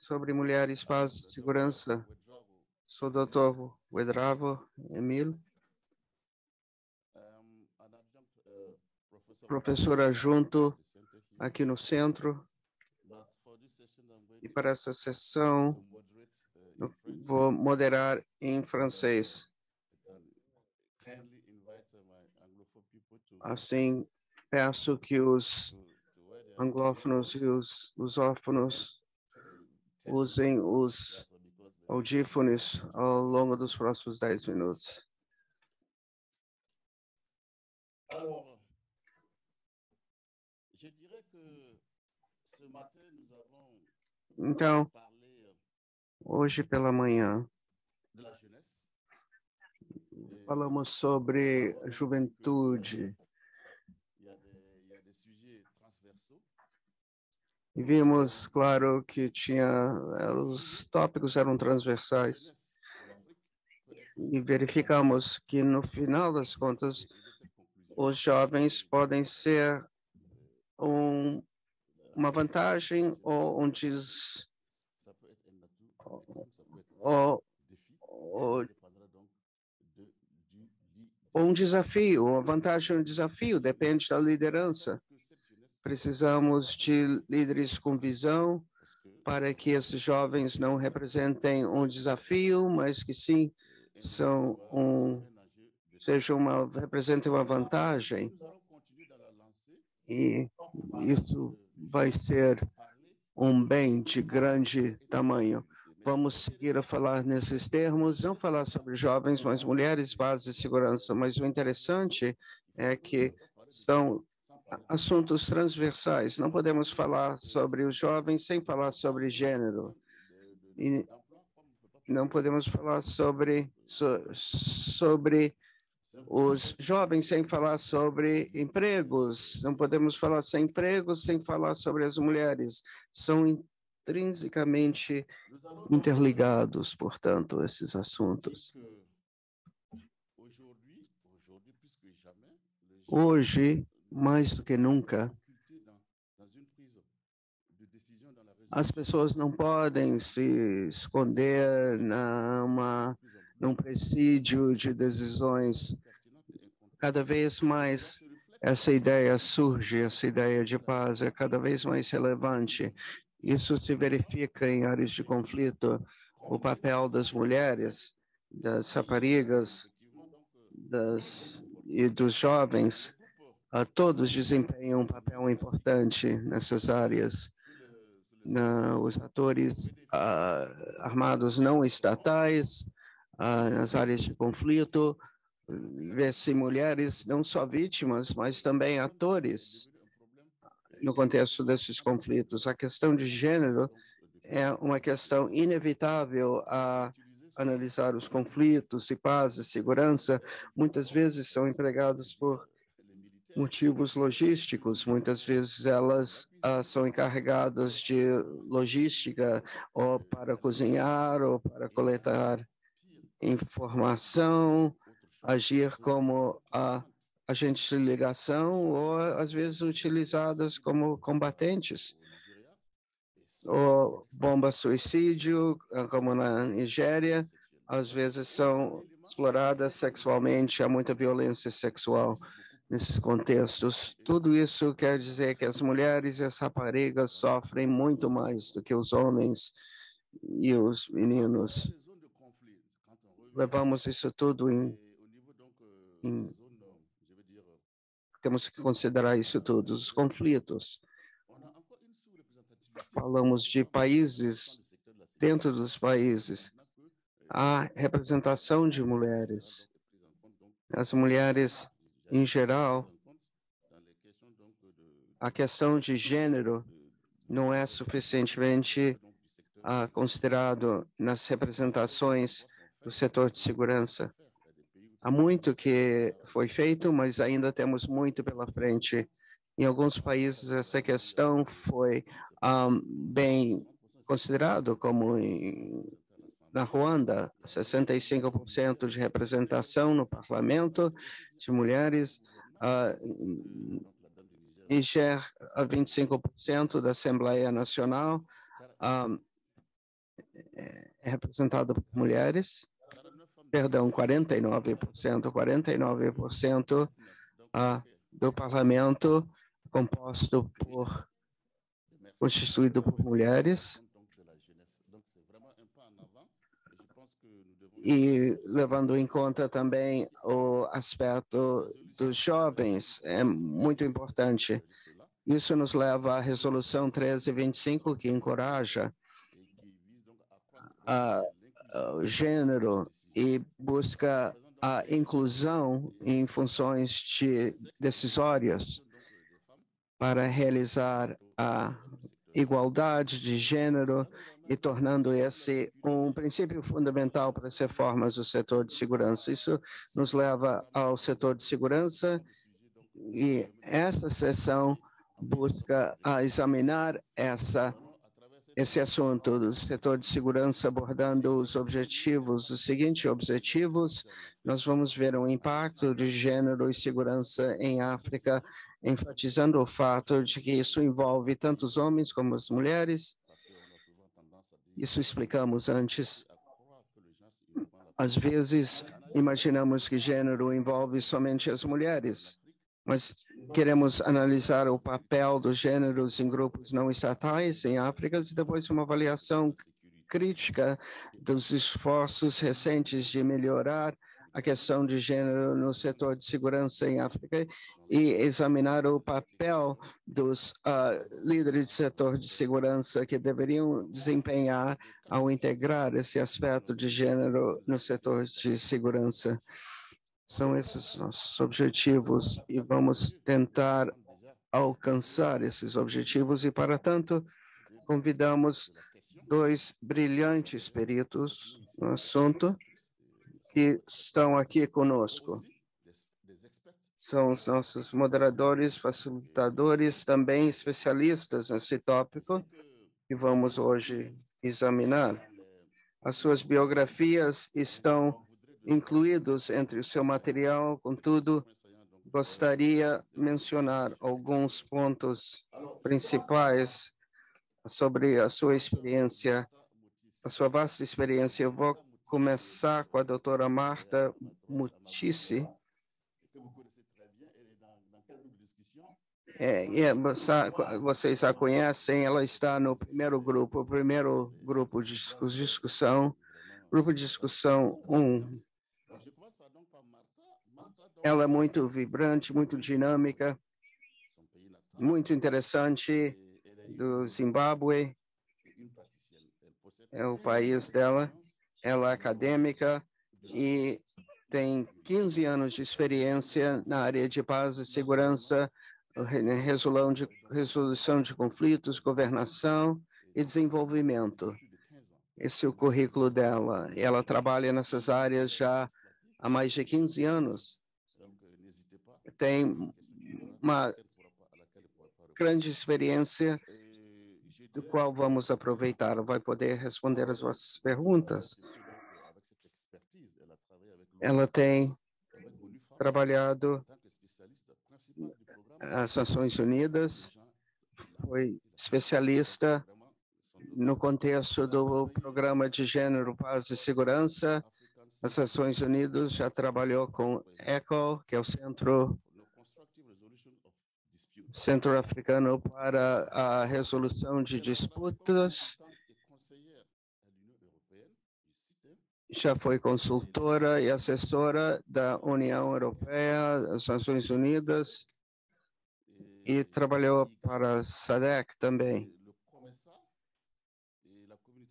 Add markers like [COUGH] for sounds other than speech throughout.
sobre mulheres, paz segurança. Sou o doutor Wedravo Emil, professor adjunto aqui no centro. E para essa sessão, vou moderar em francês. Assim, peço que os anglófonos e os lusófonos usem os audífones ao longo dos próximos 10 minutos. Então, hoje pela manhã, falamos sobre juventude. E vimos, claro, que tinha os tópicos eram transversais. E verificamos que no final das contas os jovens podem ser um, uma vantagem ou um des ou, ou, ou um desafio, uma vantagem ou um desafio, depende da liderança. Precisamos de líderes com visão para que esses jovens não representem um desafio, mas que sim são um sejam uma representem uma vantagem. E isso vai ser um bem de grande tamanho. Vamos seguir a falar nesses termos, não falar sobre jovens, mas mulheres, paz e segurança. Mas o interessante é que são assuntos transversais. Não podemos falar sobre os jovens sem falar sobre gênero. E não podemos falar sobre, so, sobre os jovens sem falar sobre empregos. Não podemos falar sem empregos sem falar sobre as mulheres. São intrinsecamente interligados, portanto, esses assuntos. Hoje, mais do que nunca, as pessoas não podem se esconder numa, num presídio de decisões. Cada vez mais essa ideia surge, essa ideia de paz é cada vez mais relevante. Isso se verifica em áreas de conflito, o papel das mulheres, das raparigas das, e dos jovens todos desempenham um papel importante nessas áreas. Os atores uh, armados não estatais, nas áreas de conflito, vê-se mulheres não só vítimas, mas também atores no contexto desses conflitos. A questão de gênero é uma questão inevitável a analisar os conflitos e paz e segurança. Muitas vezes são empregados por motivos logísticos. Muitas vezes elas ah, são encarregadas de logística ou para cozinhar ou para coletar informação, agir como a agentes de ligação ou às vezes utilizadas como combatentes. Ou bomba suicídio, ah, como na Nigéria, às vezes são exploradas sexualmente, há muita violência sexual nesses contextos. Tudo isso quer dizer que as mulheres e as raparigas sofrem muito mais do que os homens e os meninos. Levamos isso tudo em, em temos que considerar isso tudo, os conflitos. Falamos de países, dentro dos países, há representação de mulheres. As mulheres em geral, a questão de gênero não é suficientemente uh, considerado nas representações do setor de segurança. Há muito que foi feito, mas ainda temos muito pela frente. Em alguns países, essa questão foi ah, bem considerado, como na Ruanda, 65% de representação no parlamento de mulheres, uh, Niger, a 25% da Assembleia Nacional, uh, é, representado por mulheres, perdão, 49%, 49% ah, do parlamento composto por constituído por mulheres e levando em conta também o aspecto dos jovens é muito importante. Isso nos leva à resolução 1325 que encoraja a, a gênero e busca a inclusão em funções de decisórias para realizar a igualdade de gênero e tornando esse um princípio fundamental para as reformas do setor de segurança. Isso nos leva ao setor de segurança e essa sessão busca examinar essa esse assunto do setor de segurança abordando os objetivos, os seguintes objetivos, nós vamos ver o impacto de gênero e segurança em África, enfatizando o fato de que isso envolve tanto os homens como as mulheres. Isso explicamos antes. Às vezes, imaginamos que gênero envolve somente as mulheres, mas queremos analisar o papel dos gêneros em grupos não estatais em África e depois uma avaliação crítica dos esforços recentes de melhorar a questão de gênero no setor de segurança em África e examinar o papel dos uh, líderes do setor de segurança que deveriam desempenhar ao integrar esse aspecto de gênero no setor de segurança. São esses nossos objetivos e vamos tentar alcançar esses objetivos e, para tanto, convidamos dois brilhantes peritos no assunto que estão aqui conosco. São os nossos moderadores, facilitadores, também especialistas nesse tópico que vamos hoje examinar. As suas biografias estão incluídos entre o seu material, contudo, gostaria de mencionar alguns pontos principais sobre a sua experiência, a sua vasta experiência. Eu vou começar com a doutora Marta Mutici. É, é, vocês a conhecem, ela está no primeiro grupo, o primeiro grupo de discussão, grupo de discussão 1. Um. Ela é muito vibrante, muito dinâmica, muito interessante, do Zimbábue, é o país dela. Ela é acadêmica e tem 15 anos de experiência na área de paz e segurança, resolução de, resolução de conflitos, governação e desenvolvimento. Esse é o currículo dela. Ela trabalha nessas áreas já há mais de 15 anos tem uma grande experiência do qual vamos aproveitar. Vai poder responder as vossas perguntas. Ela tem trabalhado nas Nações Unidas, foi especialista no contexto do Programa de Gênero, Paz e Segurança. As Nações Unidas já trabalhou com ECHO, que é o Centro Centro-Africano para a resolução de disputas. Já foi consultora e assessora da União Europeia, das Nações Unidas e trabalhou para a SADC também.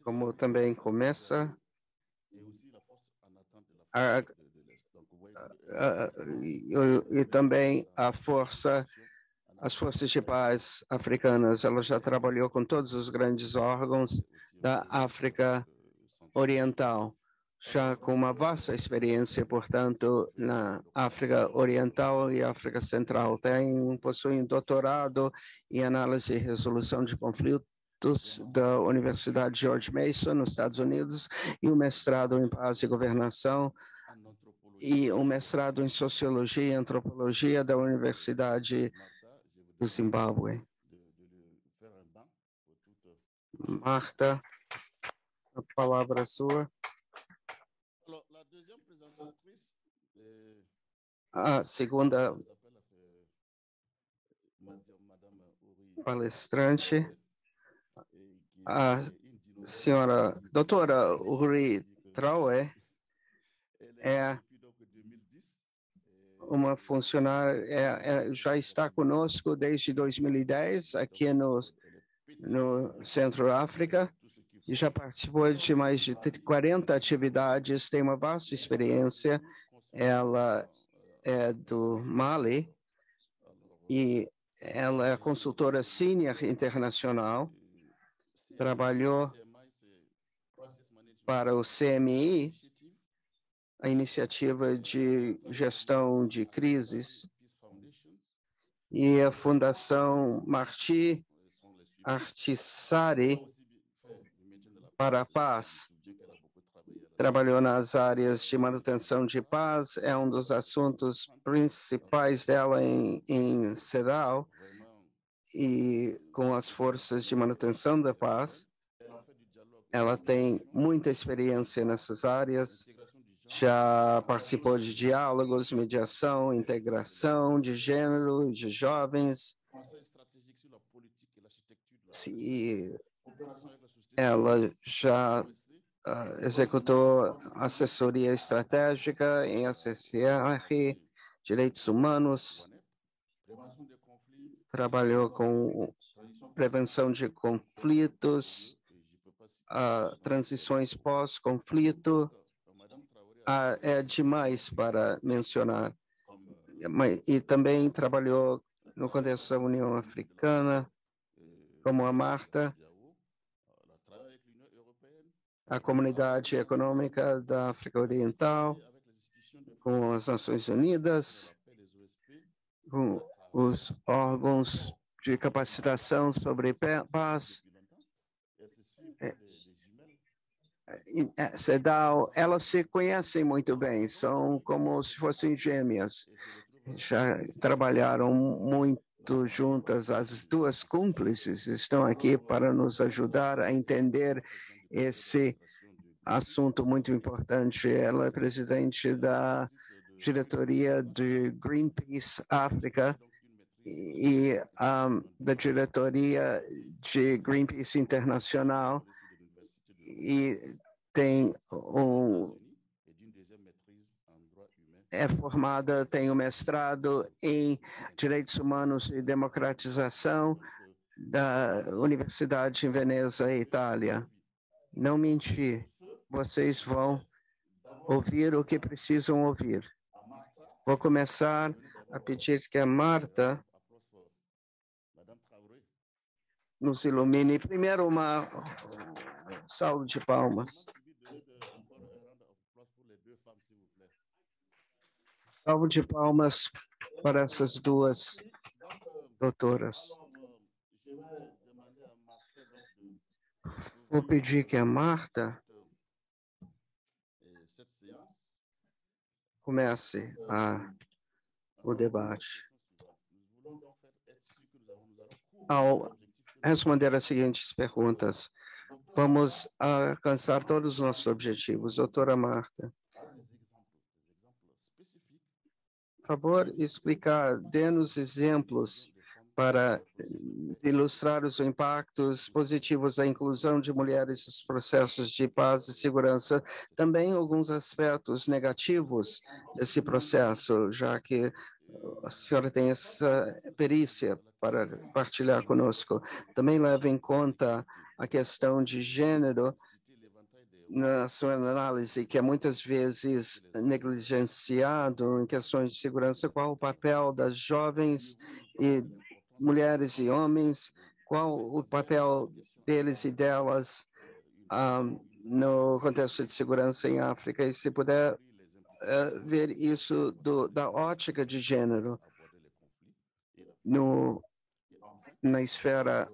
Como também começa a, a, a, e, e também a força as forças de paz africanas, ela já trabalhou com todos os grandes órgãos da África Oriental, já com uma vasta experiência, portanto, na África Oriental e África Central. Tem, possui um doutorado em análise e resolução de conflitos da Universidade George Mason, nos Estados Unidos, e um mestrado em paz e governação e um mestrado em sociologia e antropologia da Universidade do Zimbábue. Marta A palavra é sua. A segunda palestrante, a senhora doutora Uri Traue, é uma funcionária, é, é, já está conosco desde 2010 aqui no, no Centro África e já participou de mais de 40 atividades, tem uma vasta experiência. Ela é do Mali. E ela é consultora senior internacional, trabalhou para o CMI, a iniciativa de gestão de crises, e a Fundação Marti Artisari para a Paz. Trabalhou nas áreas de manutenção de paz, é um dos assuntos principais dela em, em e com as forças de manutenção da paz. Ela tem muita experiência nessas áreas, já participou de diálogos, mediação, integração de gênero, de jovens. E ela já executou assessoria estratégica em ACCR, direitos humanos, trabalhou com prevenção de conflitos, uh, transições pós-conflito, uh, é demais para mencionar. E também trabalhou no contexto da União Africana, como a Marta, a Comunidade Econômica da África Oriental, com as Nações Unidas, com os órgãos de capacitação sobre paz, CEDAW, é, elas se conhecem muito bem, são como se fossem gêmeas. Já trabalharam muito juntas, as duas cúmplices estão aqui para nos ajudar a entender esse assunto muito importante. Ela é presidente da diretoria de Greenpeace África e um, da diretoria de Greenpeace Internacional e tem um é formada, tem um mestrado em Direitos Humanos e Democratização da Universidade em Veneza, Itália. Não mentir, vocês vão ouvir o que precisam ouvir. Vou começar a pedir que a Marta nos ilumine. Primeiro, uma salva de palmas. Salvo de palmas para essas duas doutoras. Vou pedir que a Marta comece a, o debate. Ao responder as seguintes perguntas. Vamos alcançar todos os nossos objetivos. Doutora Marta. Por favor, explicar, dê-nos exemplos para ilustrar os impactos positivos da inclusão de mulheres nos processos de paz e segurança, também alguns aspectos negativos desse processo, já que a senhora tem essa perícia para partilhar conosco. Também leva em conta a questão de gênero na sua análise, que é muitas vezes negligenciado em questões de segurança, qual o papel das jovens e mulheres e homens, qual o papel deles e delas um, no contexto de segurança em África, e se puder uh, ver isso do, da ótica de gênero no, na esfera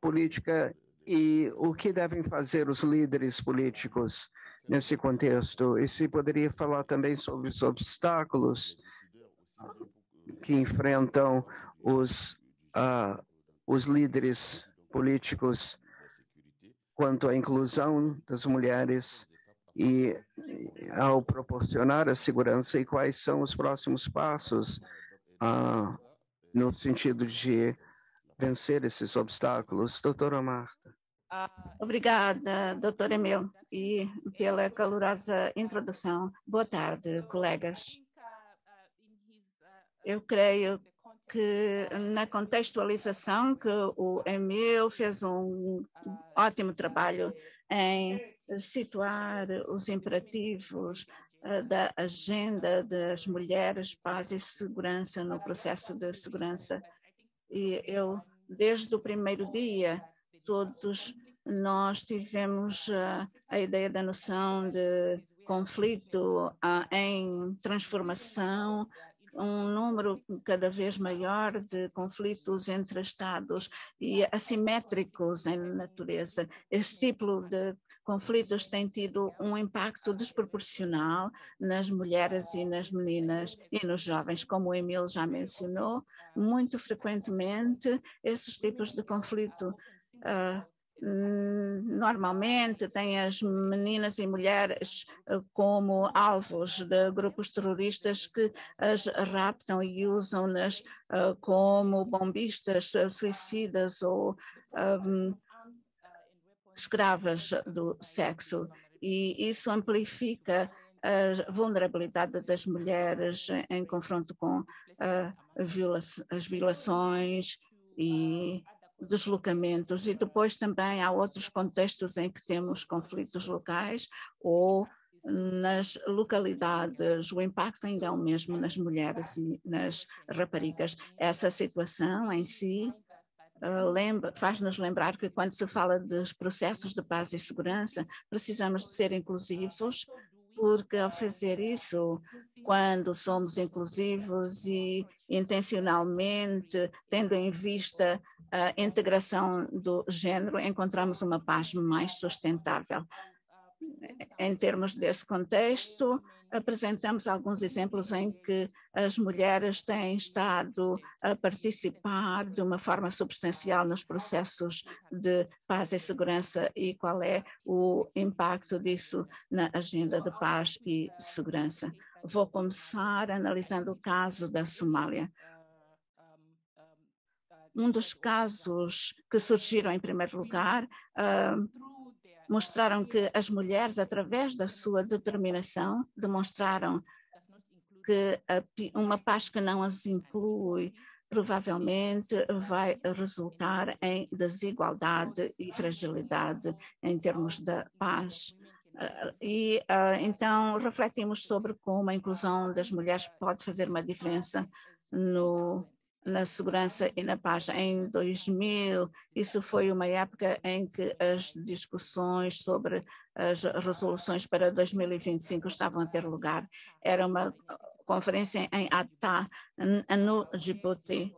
política e o que devem fazer os líderes políticos nesse contexto? E se poderia falar também sobre os obstáculos que enfrentam os, uh, os líderes políticos quanto à inclusão das mulheres e ao proporcionar a segurança e quais são os próximos passos ah, no sentido de vencer esses obstáculos. Doutora Marta. Obrigada, doutor Emil, e pela calorosa introdução. Boa tarde, colegas. Eu creio que na contextualização que o Emil fez um ótimo trabalho em situar os imperativos uh, da agenda das mulheres, paz e segurança no processo de segurança. E eu, desde o primeiro dia, todos nós tivemos uh, a ideia da noção de conflito uh, em transformação, um número cada vez maior de conflitos entre Estados e assimétricos em natureza. Esse tipo de conflitos tem tido um impacto desproporcional nas mulheres e nas meninas e nos jovens, como o Emil já mencionou. Muito frequentemente, esses tipos de conflito uh, normalmente tem as meninas e mulheres eh, como alvos de grupos terroristas que as raptam e usam-nas uh, como bombistas, uh, suicidas ou um, escravas do sexo. E isso amplifica a vulnerabilidade das mulheres em confronto com uh, viola as violações e deslocamentos e depois também há outros contextos em que temos conflitos locais ou nas localidades, o impacto ainda é o mesmo nas mulheres e nas raparigas. Essa situação em si uh, faz-nos lembrar que quando se fala dos processos de paz e segurança, precisamos de ser inclusivos, porque ao fazer isso, quando somos inclusivos e intencionalmente tendo em vista a integração do género, encontramos uma paz mais sustentável. Em termos desse contexto, apresentamos alguns exemplos em que as mulheres têm estado a participar de uma forma substancial nos processos de paz e segurança e qual é o impacto disso na agenda de paz e segurança. Vou começar analisando o caso da Somália um dos casos que surgiram em primeiro lugar uh, mostraram que as mulheres, através da sua determinação, demonstraram que uma paz que não as inclui provavelmente vai resultar em desigualdade e fragilidade em termos da paz. Uh, e uh, então refletimos sobre como a inclusão das mulheres pode fazer uma diferença no na segurança e na paz. Em 2000, isso foi uma época em que as discussões sobre as resoluções para 2025 estavam a ter lugar. Era uma conferência em Atá, no Djibouti.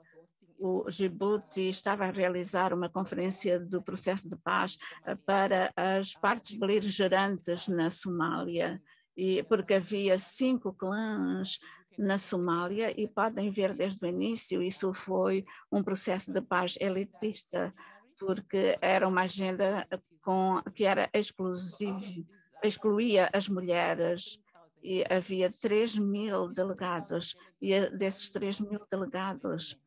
O Djibouti estava a realizar uma conferência do processo de paz para as partes beligerantes na Somália, e porque havia cinco clãs na Somália e podem ver desde o início, isso foi um processo de paz elitista, porque era uma agenda com, que era exclusiva, excluía as mulheres e havia 3 mil delegados e desses 3 mil delegados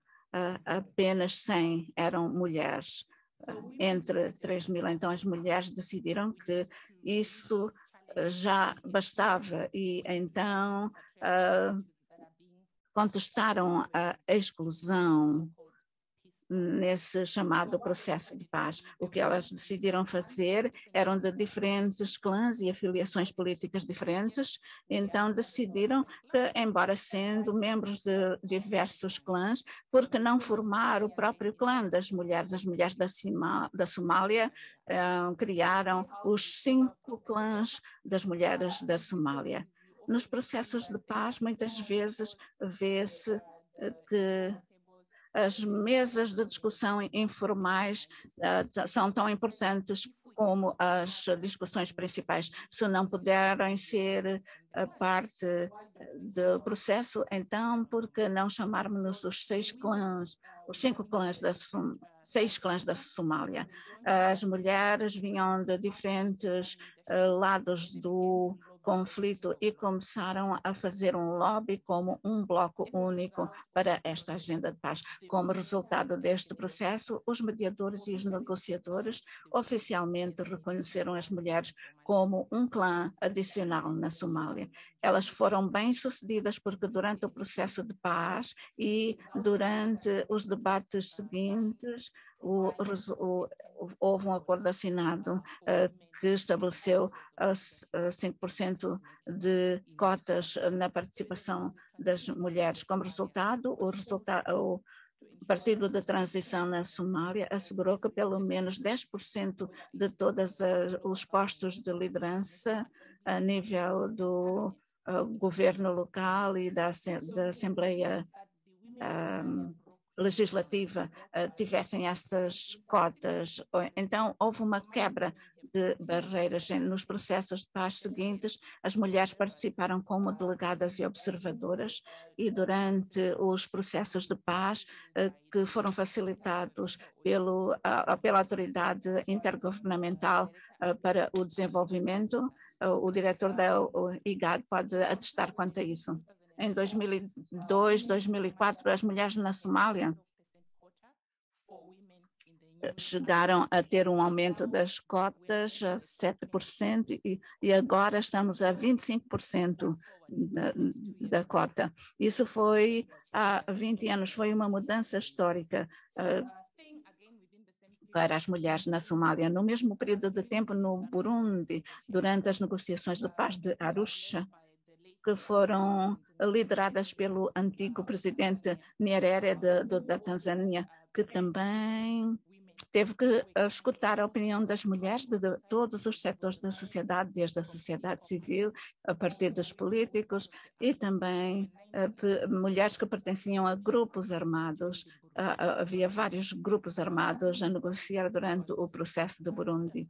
apenas 100 eram mulheres, entre 3 mil. Então as mulheres decidiram que isso já bastava e então uh, contestaram a exclusão nesse chamado processo de paz. O que elas decidiram fazer eram de diferentes clãs e afiliações políticas diferentes, então decidiram que, embora sendo membros de diversos clãs, por que não formar o próprio clã das mulheres? As mulheres da, Cima, da Somália eh, criaram os cinco clãs das mulheres da Somália. Nos processos de paz, muitas vezes vê-se eh, que as mesas de discussão informais uh, são tão importantes como as discussões principais. Se não puderem ser parte do processo, então por que não chamarmos os seis clãs, os cinco clãs da seis clãs da Somália? As mulheres vinham de diferentes lados do conflito e começaram a fazer um lobby como um bloco único para esta agenda de paz. Como resultado deste processo, os mediadores e os negociadores oficialmente reconheceram as mulheres como um clã adicional na Somália. Elas foram bem-sucedidas porque durante o processo de paz e durante os debates seguintes, o, o, houve um acordo assinado uh, que estabeleceu uh, 5% de cotas na participação das mulheres. Como resultado, o, resultado, o Partido da Transição na Somália assegurou que pelo menos 10% de todos os postos de liderança a nível do uh, governo local e da, da Assembleia um, legislativa uh, tivessem essas cotas. Então, houve uma quebra de barreiras nos processos de paz seguintes. As mulheres participaram como delegadas e observadoras e durante os processos de paz uh, que foram facilitados pelo, pela Autoridade Intergovernamental para o Desenvolvimento, o diretor da IGAD pode atestar quanto a isso em 2002, 2004, as mulheres na Somália chegaram a ter um aumento das cotas a 7% e, e agora estamos a 25% da, da cota. Isso foi há 20 anos, foi uma mudança histórica uh, para as mulheres na Somália. No mesmo período de tempo, no Burundi, durante as negociações de paz de Arusha, que foram lideradas pelo antigo presidente Nyerere de, de, da Tanzânia, que também teve que escutar a opinião das mulheres de, de, todos os setores da sociedade, desde a sociedade civil, a partir dos políticos e também uh, mulheres que pertenciam a grupos armados. Uh, havia vários grupos armados a negociar durante o processo de Burundi.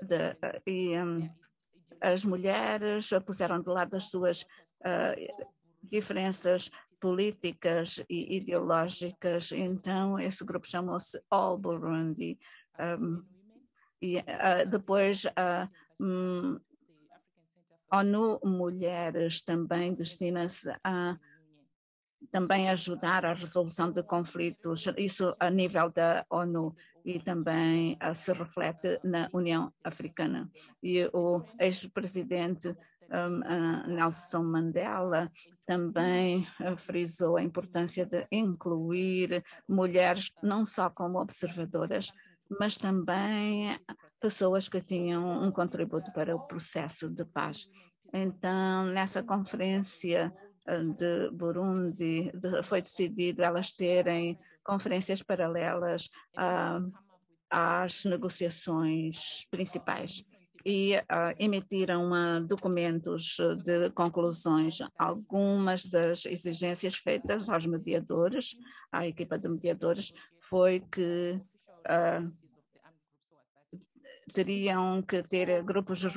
De, uh, e um, as mulheres puseram de lado as suas uh, diferenças políticas e ideológicas. Então, esse grupo chamou-se All Burundi. Um, e uh, depois a um, ONU Mulheres também destina-se a também ajudar a resolução de conflitos, isso a nível da ONU e também uh, se reflete na União Africana. E o ex-presidente um, uh, Nelson Mandela também uh, frisou a importância de incluir mulheres não só como observadoras, mas também pessoas que tinham um contributo para o processo de paz. Então, nessa conferência de Burundi, de, foi decidido elas terem conferências paralelas uh, às negociações principais. e uh, emitiram uh, documentos de conclusões. Algumas das exigências feitas aos mediadores, à equipa de mediadores, foi que teriam que ter grupos de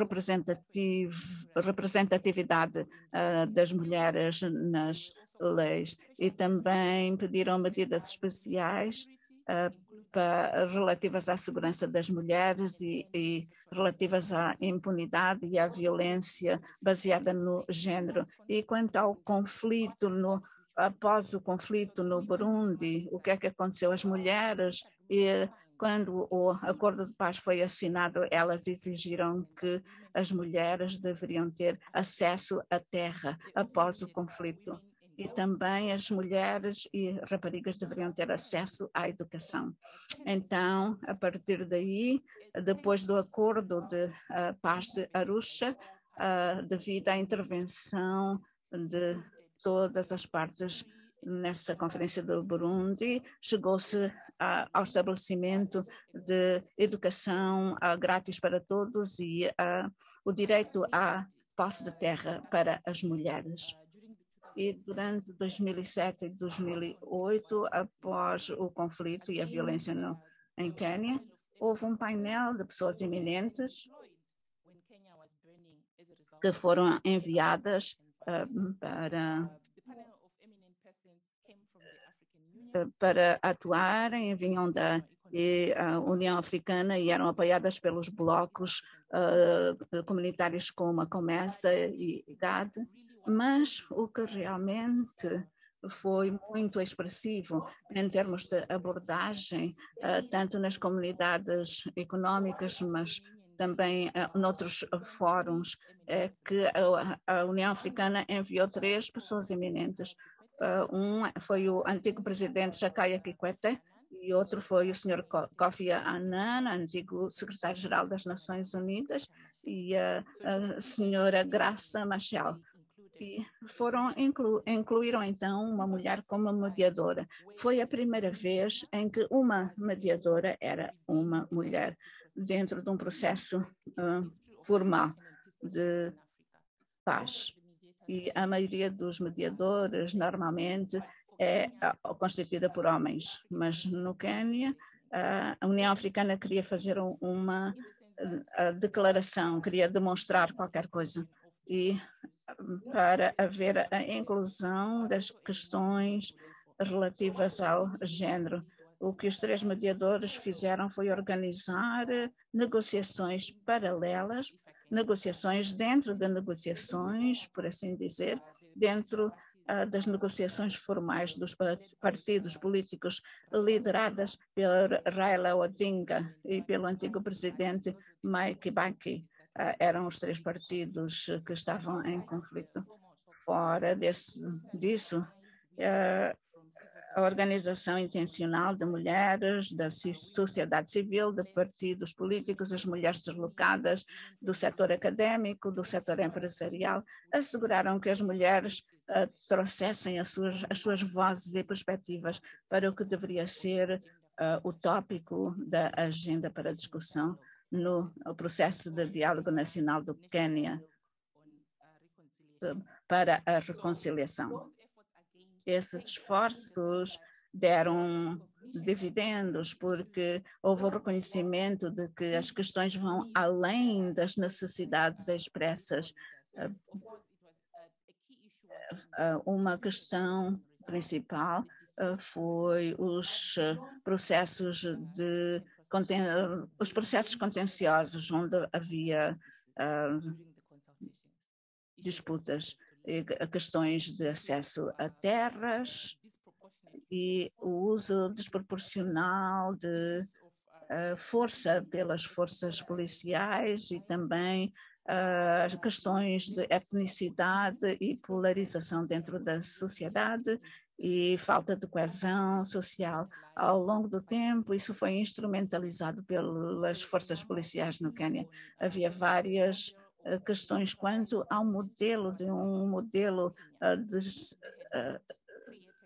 representatividade uh, das mulheres nas leis e também pediram medidas especiais uh, para, relativas à segurança das mulheres e, e, relativas à impunidade e à violência baseada no género. E quanto ao conflito no após o conflito no Burundi, o que é que aconteceu? As mulheres e quando o acordo de paz foi assinado, elas exigiram que as mulheres deveriam ter acesso à terra após o conflito e também as mulheres e raparigas deveriam ter acesso à educação. Então, a partir daí, depois do acordo de uh, paz de Arusha, uh, devido à intervenção de todas as partes nessa conferência do Burundi, chegou-se ao estabelecimento de educação grátis para todos e o direito à posse de terra para as mulheres. E durante 2007 e 2008, após o conflito e a violência no, em Quênia, houve um painel de pessoas eminentes que foram enviadas uh, para para atuarem, vinham da União Africana e eram apoiadas pelos blocos uh, comunitários como a Comessa e GAD, mas o que realmente foi muito expressivo em termos de abordagem, uh, tanto nas comunidades económicas, mas também uh, noutros fóruns, é que a, União Africana enviou três pessoas eminentes. Uh, um foi o antigo presidente Jakaya Kikwete, e outro foi o Sr. Kofi Annan, antigo secretário-geral das Nações Unidas, e a, a senhora Graça Machel. E foram inclu, incluíram então uma mulher como mediadora. Foi a primeira vez em que uma mediadora era uma mulher dentro de um processo uh, formal de paz. E a maioria dos mediadores normalmente é constituída por homens, mas no Quênia a União Africana queria fazer uma declaração, queria demonstrar qualquer coisa e para haver a inclusão das questões relativas ao género. O que os três mediadores fizeram foi organizar negociações paralelas, negociações dentro de negociações, por assim dizer, dentro uh, das negociações formais dos partidos políticos lideradas pelo Raila Odinga e pelo antigo presidente Mike Kibaki. Uh, eram os três partidos que estavam em conflito. Fora desse, disso, uh, a organização intencional de mulheres, da sociedade civil, de partidos políticos, as mulheres deslocadas do setor acadêmico, do setor empresarial, asseguraram que as mulheres uh, trouxessem as suas, as suas vozes e perspectivas para o que deveria ser uh, o tópico da agenda para discussão no processo de diálogo nacional do Quênia para a reconciliação. Esses esforços deram dividendos, porque houve o reconhecimento de que as questões vão além das necessidades expressas ah, uma questão principal foi os processos de os processos contenciosos onde havia uh, disputas, questões de acesso a terras e o uso desproporcional de uh, força pelas forças policiais e também as questões de etnicidade e polarização dentro da sociedade e falta de coesão social. Ao longo do tempo, isso foi instrumentalizado pelas forças policiais no Quênia. Havia várias uh, questões quanto ao modelo de um modelo de, uh,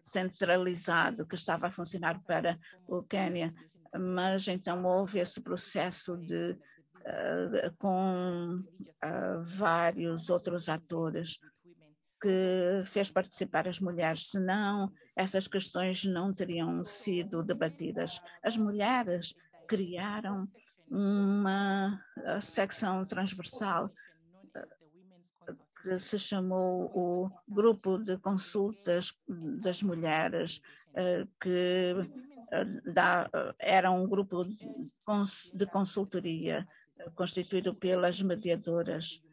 centralizado que estava a funcionar para o Quênia, mas então houve esse processo de com vários outros atores que fez participar as mulheres, senão essas questões não teriam sido debatidas. As mulheres criaram uma secção transversal que se chamou o Grupo de Consultas das Mulheres, que era um grupo de consultoria constituído pelas mediadoras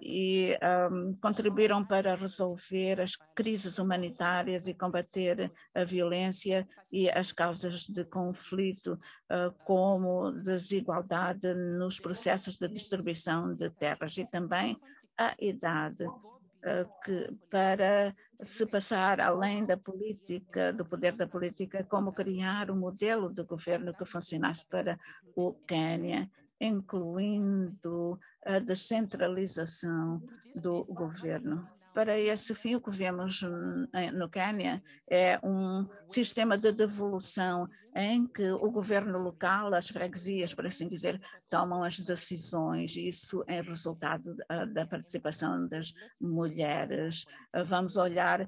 e um, contribuíram para resolver as crises humanitárias e combater a violência e as causas de conflito, uh, como desigualdade nos processos de distribuição de terras e também a idade, uh, que para se passar além da política, do poder da política, como criar um modelo de governo que funcionasse para o Quênia incluindo a descentralização do governo. Para esse fim, o que vemos no Quênia é um sistema de devolução em que o governo local, as freguesias, por assim dizer, tomam as decisões, isso é resultado da participação das mulheres. Vamos olhar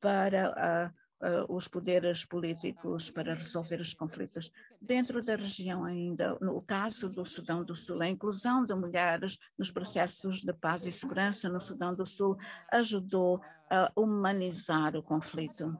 para uh, os poderes políticos para resolver os conflitos. Dentro da região ainda, no caso do Sudão do Sul, a inclusão de mulheres nos processos de paz e segurança no Sudão do Sul ajudou a humanizar o conflito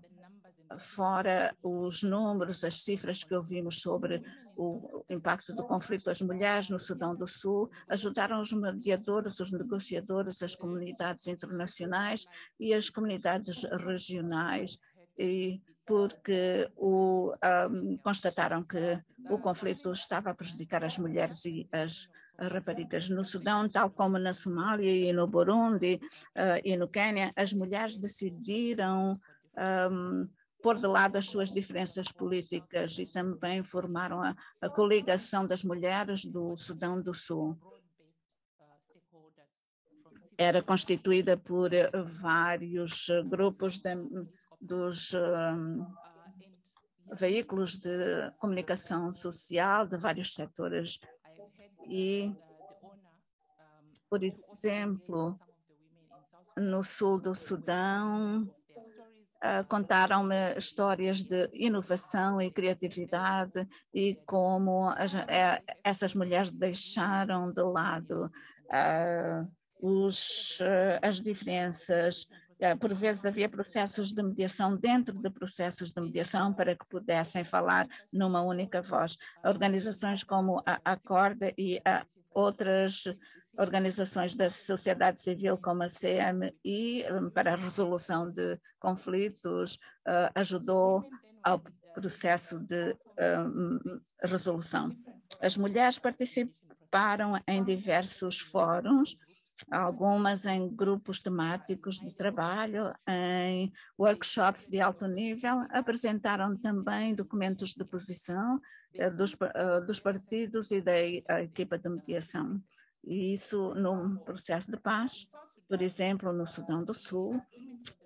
fora os números, as cifras que ouvimos sobre o impacto do conflito das mulheres no Sudão do Sul, ajudaram os mediadores, os negociadores, as comunidades internacionais e as comunidades regionais, e porque o, um, constataram que o conflito estava a prejudicar as mulheres e as raparigas no Sudão, tal como na Somália e no Burundi uh, e no Quênia, as mulheres decidiram um, pôr de lado as suas diferenças políticas e também formaram a, a coligação das mulheres do Sudão do Sul. Era constituída por eh, vários eh, grupos de, dos um, veículos de comunicação social de vários setores e, por exemplo, no sul do Sudão, uh, contaram-me histórias de inovação e criatividade e como as, uh, essas mulheres deixaram de lado uh, os, as diferenças. Por vezes havia processos de mediação dentro de processos de mediação para que pudessem falar numa única voz. Organizações como a Acorda e a outras organizações da sociedade civil como a CMI hum, para a resolução de conflitos ajudou ao processo de resolução. As mulheres participaram em diversos fóruns, algumas em grupos temáticos de trabalho, em workshops de alto nível, apresentaram também documentos de posição uh, dos, dos partidos e da equipa de mediação. E isso no processo de paz, por exemplo, no Sudão do Sul,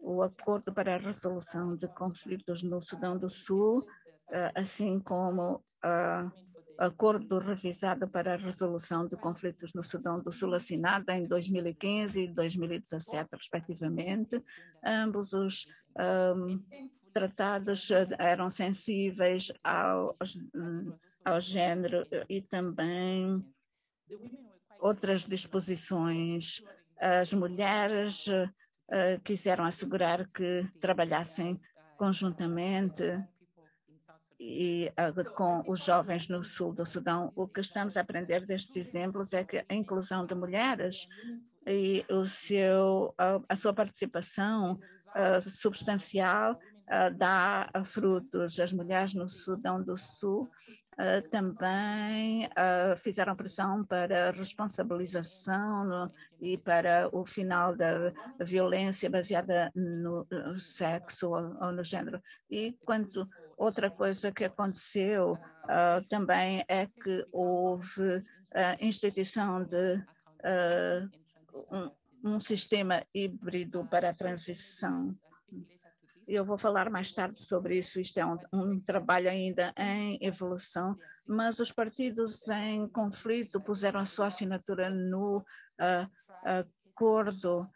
o acordo para a resolução de conflitos no Sudão do Sul, eh, assim como o acordo revisado para a resolução de conflitos no Sudão do Sul, assinado em 2015 e 2017, respectivamente. Ambos os um, tratados eram sensíveis ao, ao género e também outras disposições. As mulheres uh, quiseram assegurar que trabalhassem conjuntamente e uh, com os jovens no sul do Sudão. O que estamos a aprender destes exemplos é que a inclusão de mulheres e o seu, a sua participação substancial dá frutos. As mulheres no Sudão do Sul Uh, também uh, fizeram pressão para responsabilização no, e para o final da violência baseada no, no sexo ou, ou, no género. E quanto outra coisa que aconteceu uh, também é que houve a instituição de um, um sistema híbrido para a transição eu vou falar mais tarde sobre isso. Isto é um, um trabalho ainda em evolução, mas os partidos em conflito puseram a sua assinatura no uh, acordo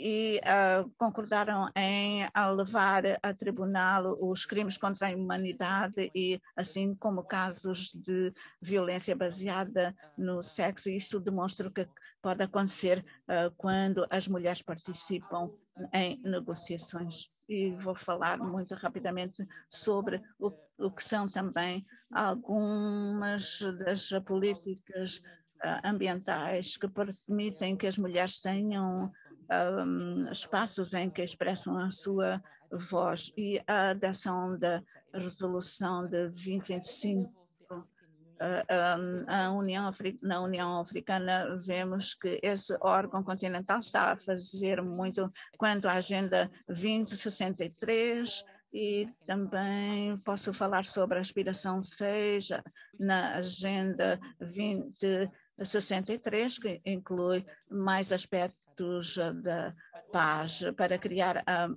e uh, concordaram em levar a tribunal os crimes contra a humanidade e assim como casos de violência baseada no sexo. Isso demonstra o que pode acontecer uh, quando as mulheres participam em negociações e vou falar muito rapidamente sobre o, o que são também algumas das políticas ambientais que permitem que as mulheres tenham um, espaços em que expressam a sua voz. E a adoção da resolução de 2025 a União na União Africana vemos que esse órgão continental está a fazer muito quanto à Agenda 2063 e também posso falar sobre a aspiração 6 na Agenda 2063, que inclui mais aspectos da paz para criar a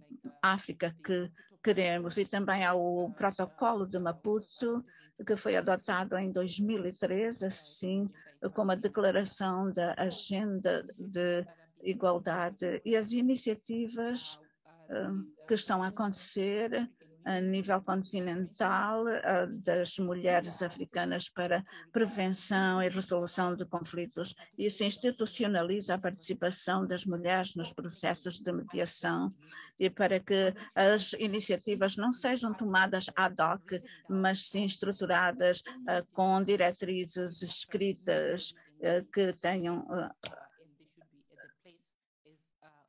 África que queremos. E também ao protocolo de Maputo, que foi adotado em 2013, assim como a declaração da Agenda de Igualdade. E as iniciativas uh, que estão a acontecer a nível continental das mulheres africanas para prevenção e resolução de conflitos. Isso institucionaliza a participação das mulheres nos processos de mediação e para que as iniciativas não sejam tomadas ad hoc, mas sim estruturadas uh, com diretrizes escritas uh, que tenham uh,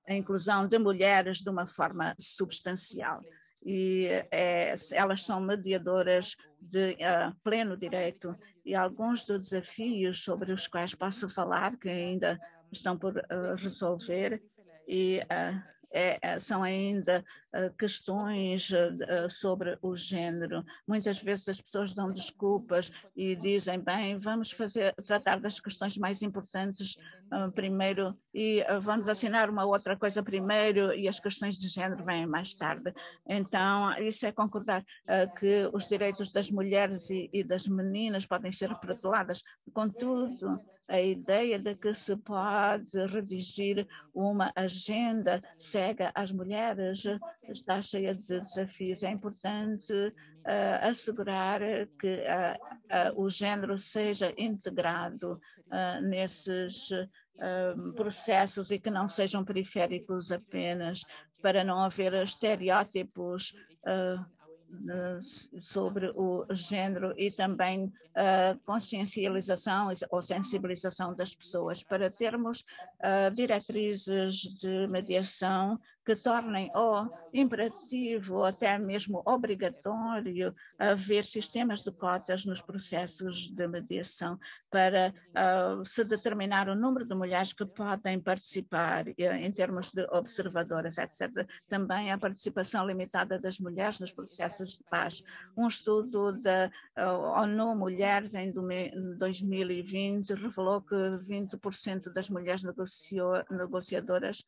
a inclusão de mulheres de uma forma substancial. E é, elas são mediadoras de pleno direito. E alguns dos desafios sobre os quais posso falar que ainda estão por resolver e é, é, são ainda uh, questões uh, sobre o género. Muitas vezes as pessoas dão desculpas e dizem, bem, vamos fazer, tratar das questões mais importantes primeiro e vamos assinar uma outra coisa primeiro e as questões de género vêm mais tarde. Então, isso é concordar que os direitos das mulheres e, e das meninas podem ser proteladas. Contudo, a ideia de que se pode redigir uma agenda cega às mulheres está cheia de desafios. É importante uh, assegurar que uh, uh, o género seja integrado nesses processos e que não sejam periféricos apenas, para não haver estereótipos sobre o género e também a consciencialização ou sensibilização das pessoas. Para termos uh, diretrizes de mediação que tornem ou imperativo ou até mesmo obrigatório haver sistemas de cotas nos processos de mediação para uh, se determinar o número de mulheres que podem participar uh, em termos de observadoras, etc. Também a participação limitada das mulheres nos processos de paz. Um estudo da uh, ONU Mulheres em 2020 revelou que 20% das mulheres negociadoras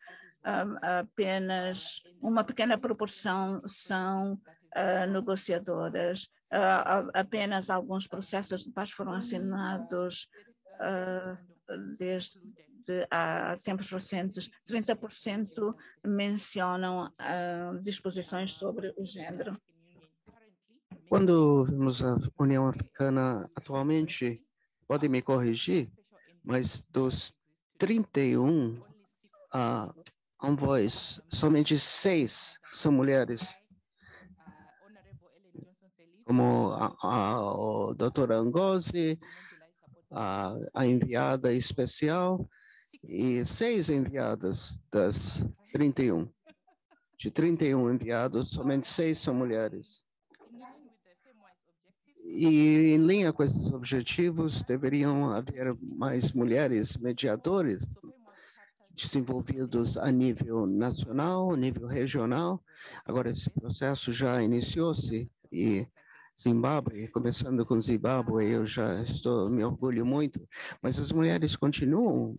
apenas uma pequena proporção são uh, negociadoras. Uh, apenas alguns processos de paz foram assinados uh, desde há tempos recentes. 30% mencionam disposições sobre o género. Quando vemos a União Africana atualmente, podem me corrigir, mas dos 31 uh, voz, somente seis são mulheres. Como a, a, o Angozi, a, a enviada especial, e seis enviadas das 31. De 31 enviados, somente seis são mulheres. E em linha com esses objetivos, deveriam haver mais mulheres mediadores desenvolvidos a nível nacional, nível regional. Agora, esse processo já iniciou-se e Zimbábue, começando com Zimbábue, eu já estou, me orgulho muito, mas as mulheres continuam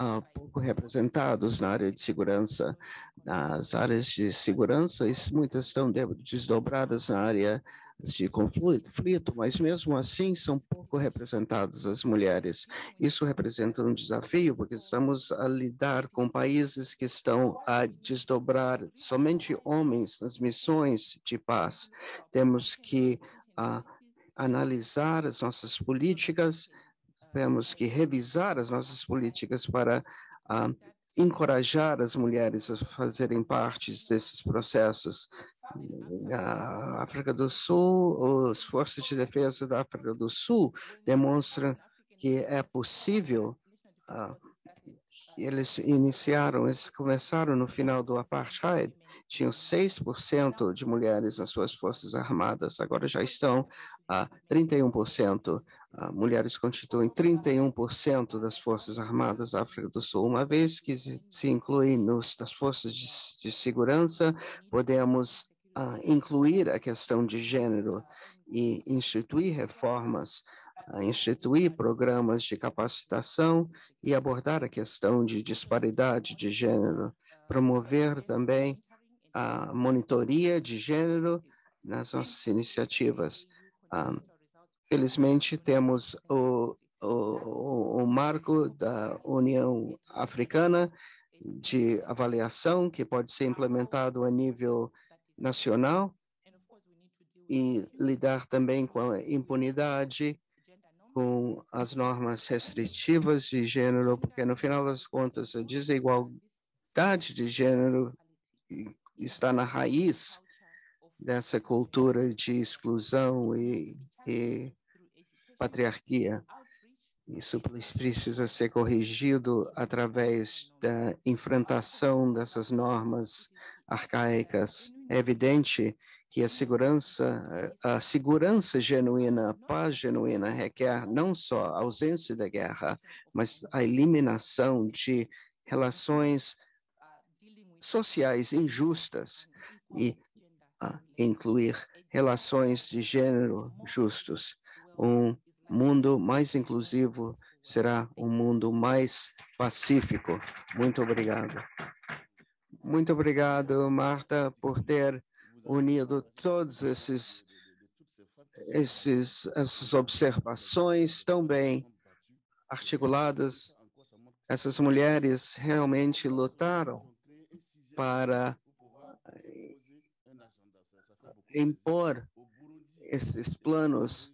uh, pouco representadas na área de segurança. Nas áreas de segurança, muitas estão desdobradas na área de conflito, mas mesmo assim são pouco representadas as mulheres. Isso representa um desafio, porque estamos a lidar com países que estão a desdobrar somente homens nas missões de paz. Temos que uh, analisar as nossas políticas, temos que revisar as nossas políticas para uh, encorajar as mulheres a fazerem parte desses processos. A África do Sul, as forças de defesa da África do Sul demonstram que é possível. Uh, eles iniciaram, eles começaram no final do apartheid, tinham 6% de mulheres nas suas forças armadas, agora já estão a 31%. Uh, mulheres constituem 31% das Forças Armadas da África do Sul. Uma vez que se, inclui nos, nas forças de, de segurança, podemos incluir a questão de gênero e instituir reformas, instituir programas de capacitação e abordar a questão de disparidade de gênero, promover também a monitoria de gênero nas nossas iniciativas. Um, Felizmente, temos o, o, o marco da União Africana de avaliação, que pode ser implementado a nível nacional. e lidar também com a impunidade, com as normas restritivas de gênero, porque no final das contas a desigualdade de gênero está na raiz dessa cultura de exclusão e, e patriarquia. Isso precisa ser corrigido através da enfrentação dessas normas arcaicas. É evidente que a segurança, a segurança genuína, a paz genuína requer não só a ausência da guerra, mas a eliminação de relações sociais injustas e incluir relações de gênero justos. Um mundo mais inclusivo será um mundo mais pacífico. Muito obrigado. Muito obrigado, Marta, por ter unido todos esses, esses essas observações tão bem articuladas. Essas mulheres realmente lutaram para impor esses planos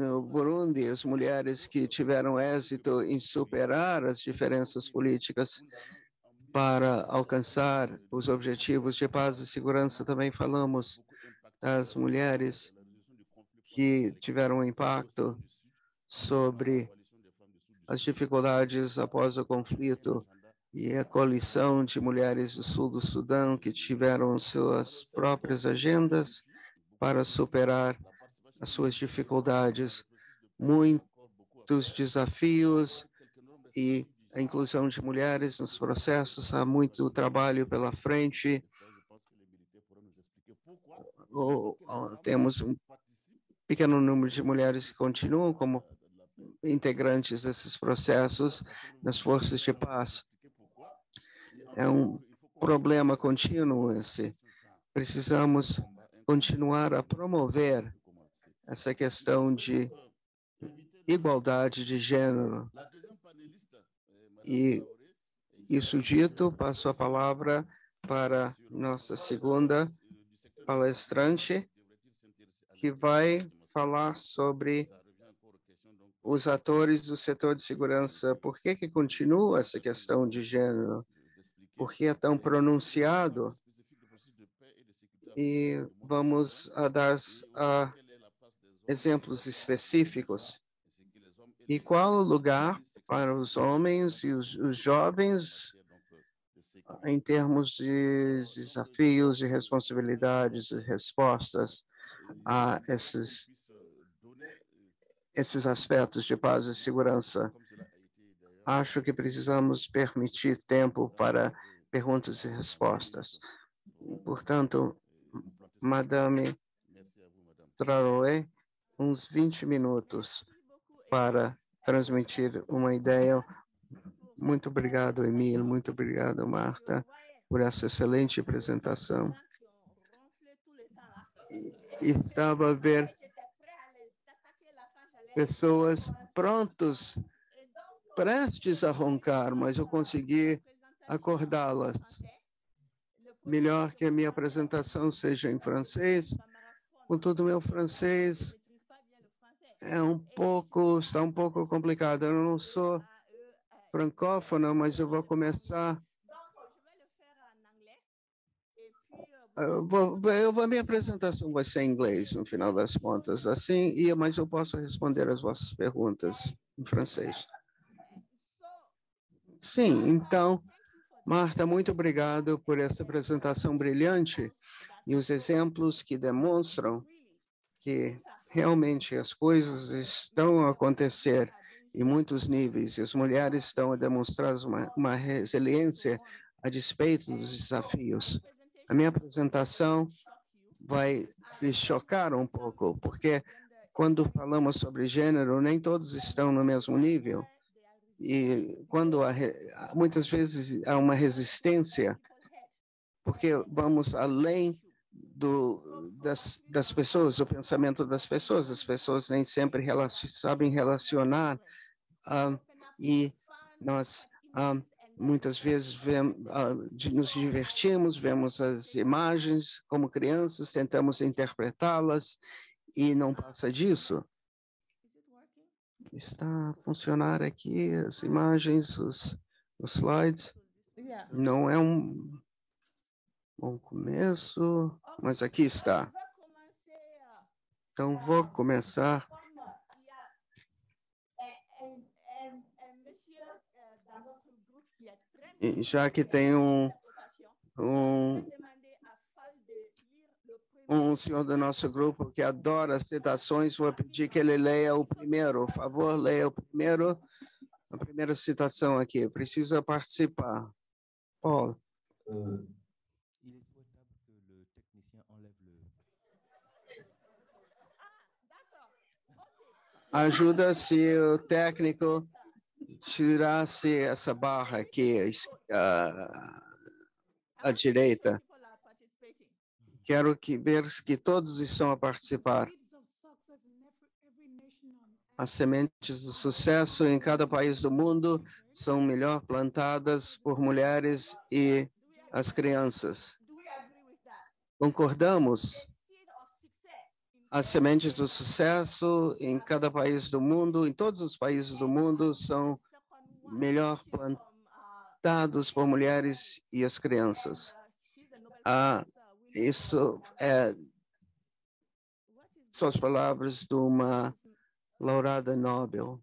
no Burundi, as mulheres que tiveram êxito em superar as diferenças políticas para alcançar os objetivos de paz e segurança. Também falamos das mulheres que tiveram um impacto sobre as dificuldades após o conflito e a coalição de mulheres do sul do Sudão que tiveram suas próprias agendas para superar as suas dificuldades, muitos desafios e a inclusão de mulheres nos processos, há muito trabalho pela frente. temos um pequeno número de mulheres que continuam como integrantes desses processos nas forças de paz. É um problema contínuo esse. Precisamos continuar a promover essa questão de igualdade de gênero e isso dito, passo a palavra para nossa segunda palestrante, que vai falar sobre os atores do setor de segurança. Por que, que continua essa questão de gênero? Por que é tão pronunciado? E vamos a dar a exemplos específicos. E qual o lugar para os homens e os, os jovens em termos de desafios e responsabilidades e respostas a esses esses aspectos de paz e segurança. Acho que precisamos permitir tempo para perguntas e respostas. Portanto, Madame Traoré, uns 20 minutos para transmitir uma ideia. Muito obrigado, Emílio. Muito obrigado, Marta, por essa excelente apresentação. Estava a ver pessoas prontos, prestes a roncar, mas eu consegui acordá-las. Melhor que a minha apresentação seja em francês. Com todo o meu francês, é um pouco, está um pouco complicado. Eu não sou francófona, mas eu vou começar. Eu vou, eu, a minha apresentação vai ser em inglês, no final das contas, assim, e, mas eu posso responder as vossas perguntas em francês. Sim, então, Marta, muito obrigado por essa apresentação brilhante e os exemplos que demonstram que realmente as coisas estão a acontecer em muitos níveis e as mulheres estão a demonstrar uma, uma resiliência a despeito dos desafios. A minha apresentação vai lhe chocar um pouco, porque quando falamos sobre gênero, nem todos estão no mesmo nível. E quando há, muitas vezes há uma resistência, porque vamos além do, das, das pessoas, o pensamento das pessoas. As pessoas nem sempre relacion, sabem relacionar uh, e nós uh, Muitas vezes vemos, nos divertimos, vemos as imagens como crianças, tentamos interpretá-las e não passa disso. Está a funcionar aqui as imagens, os, os slides. Não é um bom começo, mas aqui está. Então, vou começar. E já que tem um, um, um senhor do nosso grupo que adora citações, vou pedir que ele leia o primeiro. Por favor, leia o primeiro, a primeira citação aqui. Precisa participar. Paul. Uh. Ajuda se o técnico tirasse essa barra aqui uh, à direita. Quero que ver que todos estão a participar. As sementes do sucesso em cada país do mundo são melhor plantadas por mulheres e as crianças. Concordamos? As sementes do sucesso em cada país do mundo, em todos os países do mundo, são melhor plantados por mulheres e as crianças. Ah, isso é, são as palavras de uma laurada Nobel.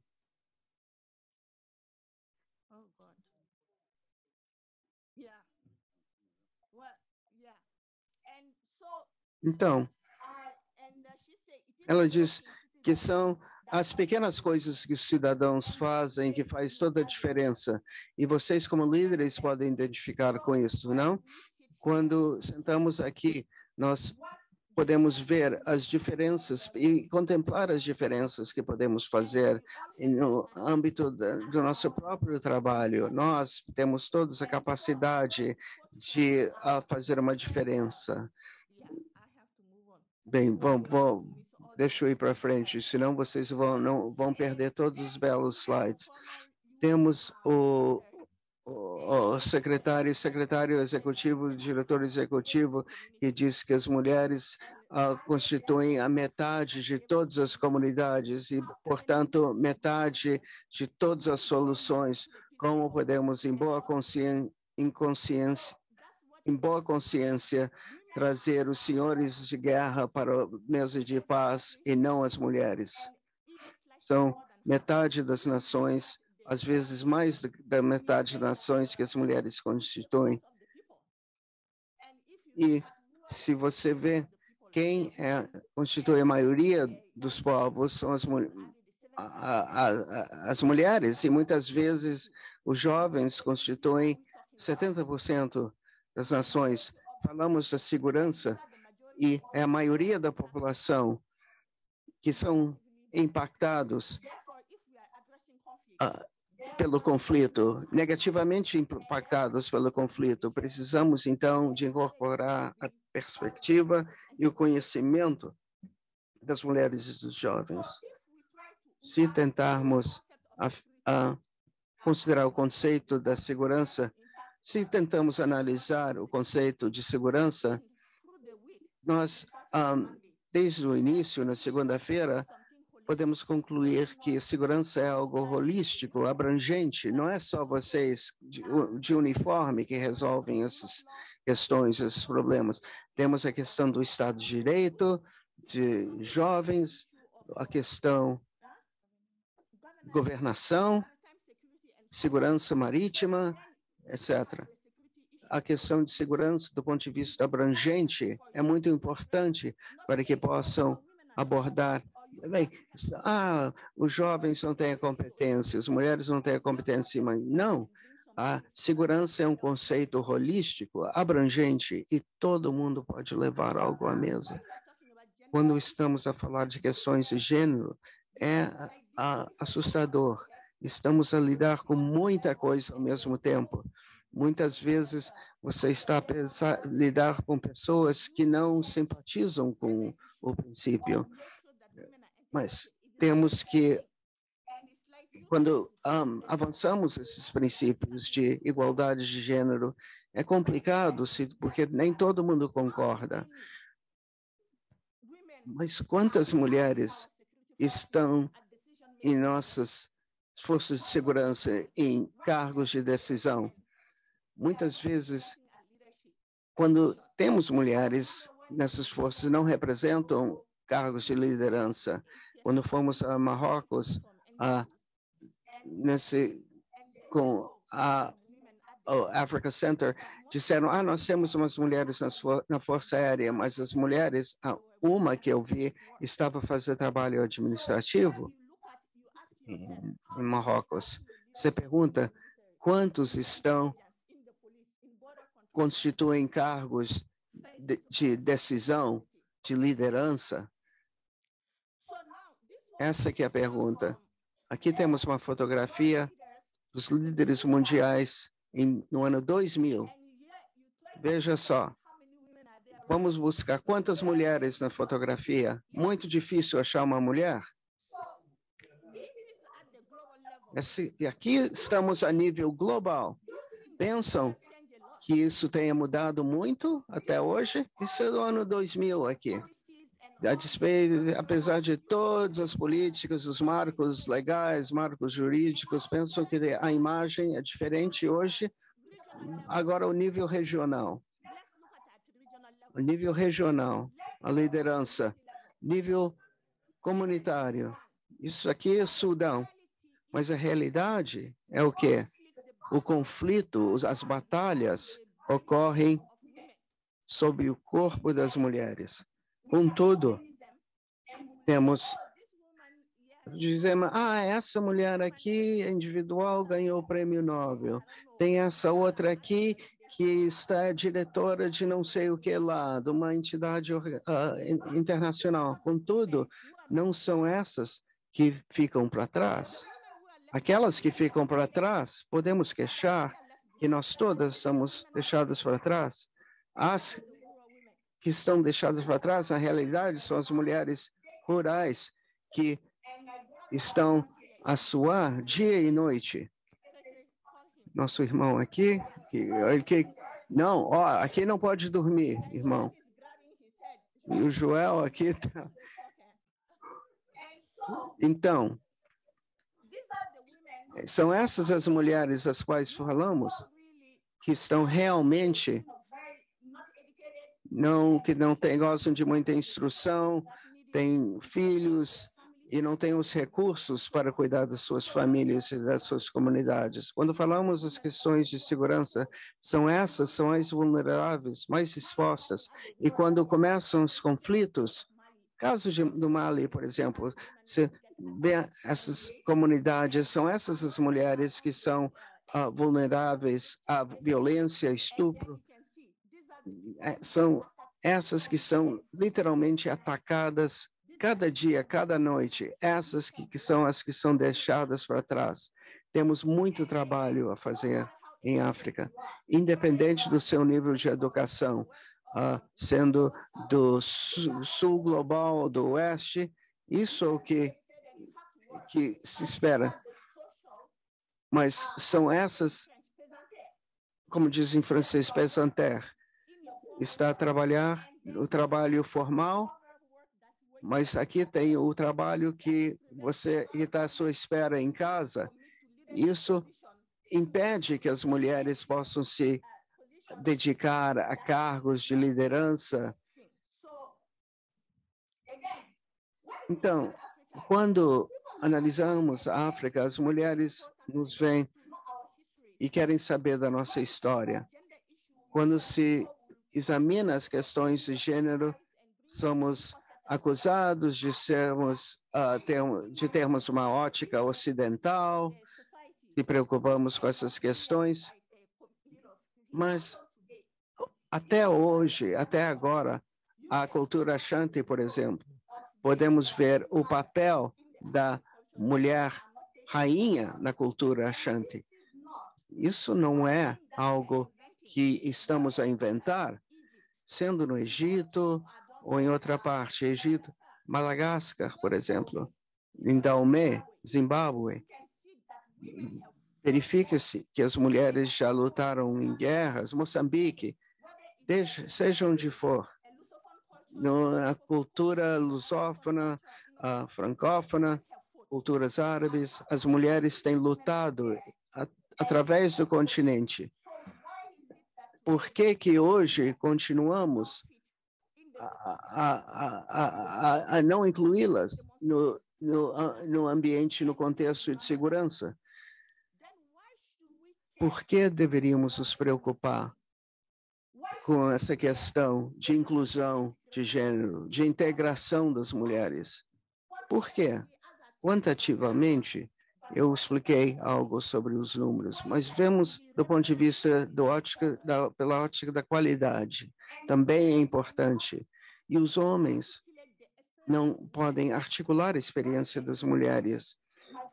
Então, ela diz que são as pequenas coisas que os cidadãos fazem que faz toda a diferença. E vocês, como líderes, podem identificar com isso, não? Quando sentamos aqui, nós podemos ver as diferenças e contemplar as diferenças que podemos fazer no âmbito do nosso próprio trabalho. Nós temos todos a capacidade de fazer uma diferença. Bem, vamos, vamos, Deixa eu ir para frente, senão vocês vão, não, vão perder todos os belos slides. Temos o, o, o secretário, secretário executivo, diretor executivo, que diz que as mulheres uh, constituem a metade de todas as comunidades e, portanto, metade de todas as soluções. Como podemos, em boa consciência, em consciência, em boa consciência trazer os senhores de guerra para a mesa de paz e não as mulheres. São metade das nações, às vezes mais da metade das nações que as mulheres constituem. E se você vê quem é, constitui a maioria dos povos, são as, a, a, a, as mulheres, e muitas vezes os jovens constituem 70% das nações falamos da segurança e é a maioria da população que são impactados uh, pelo conflito, negativamente impactados pelo conflito. Precisamos, então, de incorporar a perspectiva e o conhecimento das mulheres e dos jovens. Se tentarmos a, a considerar o conceito da segurança se tentamos analisar o conceito de segurança, nós, um, desde o início, na segunda-feira, podemos concluir que segurança é algo holístico, abrangente, não é só vocês de, de uniforme que resolvem essas questões, esses problemas. Temos a questão do Estado de Direito, de jovens, a questão governação, segurança marítima, etc. A questão de segurança, do ponto de vista abrangente, é muito importante para que possam abordar. Bem, ah, os jovens não têm competência, as mulheres não têm competência, mas não. A segurança é um conceito holístico, abrangente, e todo mundo pode levar algo à mesa. Quando estamos a falar de questões de gênero, é assustador Estamos a lidar com muita coisa ao mesmo tempo. Muitas vezes você está a pensar, lidar com pessoas que não simpatizam com o princípio. Mas temos que quando um, avançamos esses princípios de igualdade de gênero, é complicado, porque nem todo mundo concorda. Mas quantas mulheres estão em nossas forças de segurança em cargos de decisão? Muitas vezes, quando temos mulheres nessas forças, não representam cargos de liderança. Quando fomos a Marrocos, a, nesse, com a o Africa Center, disseram, ah, nós temos umas mulheres na Força Aérea, mas as mulheres, uma que eu vi, estava fazendo trabalho administrativo em Marrocos. Você pergunta, quantos estão, constituem cargos de, de decisão, de liderança? Essa que é a pergunta. Aqui temos uma fotografia dos líderes mundiais em, no ano 2000. Veja só. Vamos buscar quantas mulheres na fotografia. Muito difícil achar uma mulher. Esse, aqui estamos a nível global. Pensam que isso tenha mudado muito até hoje? Isso é do ano 2000 aqui. A despeito, apesar de todas as políticas, os marcos legais, marcos jurídicos, penso que a imagem é diferente hoje. Agora, o nível regional. O nível regional, a liderança, nível comunitário. Isso aqui é Sudão. Mas a realidade é o quê? O conflito, as batalhas ocorrem sob o corpo das mulheres. Contudo, temos dizemos, ah, essa mulher aqui individual ganhou o prêmio Nobel. Tem essa outra aqui que está diretora de não sei o que lá, de uma entidade uh, internacional. Contudo, não são essas que ficam para trás. Aquelas que ficam para trás, podemos queixar que nós todas somos deixadas para trás. As que estão deixadas para trás, na realidade, são as mulheres rurais que estão a suar dia e noite. Nosso irmão aqui, que, que não, ó, aqui não pode dormir, irmão. E o Joel aqui tá. Então, são essas as mulheres das quais falamos que estão realmente não que não tem, gostam de muita instrução, têm filhos e não têm os recursos para cuidar das suas famílias e das suas comunidades. Quando falamos das questões de segurança, são essas são as vulneráveis, mais expostas. E quando começam os conflitos, caso de, do Mali, por exemplo, se essas comunidades, são essas as mulheres que são uh, vulneráveis à violência, estupro, é, são essas que são literalmente atacadas cada dia, cada noite, essas que, que são as que são deixadas para trás. Temos muito trabalho a fazer em África, independente do seu nível de educação, uh, sendo do sul, global ou do oeste, isso é o que, que se espera. Mas são essas, como diz em francês, pesanteur, está a trabalhar o trabalho formal, mas aqui tem o trabalho que você está à sua espera em casa. Isso impede que as mulheres possam se dedicar a cargos de liderança. Então, quando analisamos a África, as mulheres nos vêm e querem saber da nossa história. Quando se examina as questões de gênero, somos acusados de sermos uh, ter, de termos uma ótica ocidental, e preocupamos com essas questões, mas até hoje, até agora, a cultura Shanti, por exemplo, podemos ver o papel da mulher rainha na cultura Shanti. Isso não é algo que estamos a inventar, sendo no Egito ou em outra parte, Egito, Madagascar, por exemplo, em Daomé, Zimbábue, verifica-se que as mulheres já lutaram em guerras, Moçambique, desde, seja onde for, na cultura lusófona, francófona, culturas árabes, as mulheres têm lutado a, através do continente. Por que que hoje continuamos a, a, a não incluí-las no, no, no ambiente, no contexto de segurança? Por que deveríamos nos preocupar com essa questão de inclusão de gênero, de integração das mulheres? Por quê? Quantitativamente, eu expliquei algo sobre os números, mas vemos do ponto de vista do ótica, da, pela ótica da qualidade, também é importante. E os homens não podem articular a experiência das mulheres.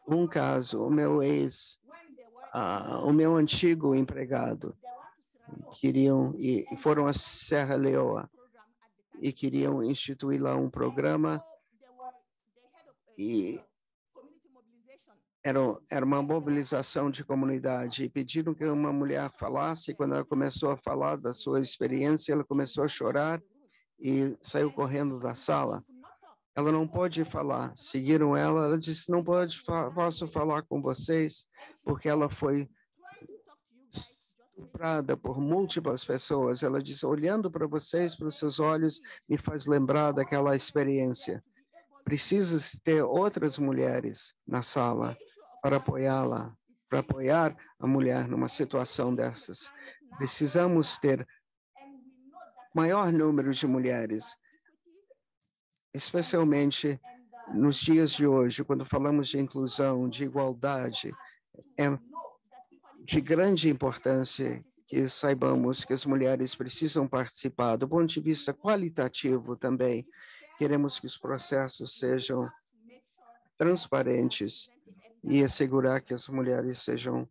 Um caso, o meu ex, uh, o meu antigo empregado, queriam e foram a Serra Leoa e queriam instituir lá um programa e era, era uma mobilização de comunidade e pediram que uma mulher falasse. Quando ela começou a falar da sua experiência, ela começou a chorar e saiu correndo da sala. Ela não pode falar. Seguiram ela. Ela disse: Não pode, posso falar com vocês, porque ela foi estuprada por múltiplas pessoas. Ela disse: Olhando para vocês, para os seus olhos, me faz lembrar daquela experiência. Precisa ter outras mulheres na sala para apoiá-la, para apoiar a mulher numa situação dessas. Precisamos ter maior número de mulheres, especialmente nos dias de hoje, quando falamos de inclusão, de igualdade, é de grande importância que saibamos que as mulheres precisam participar do ponto de vista qualitativo também. Queremos que os processos sejam transparentes e assegurar que as mulheres sejam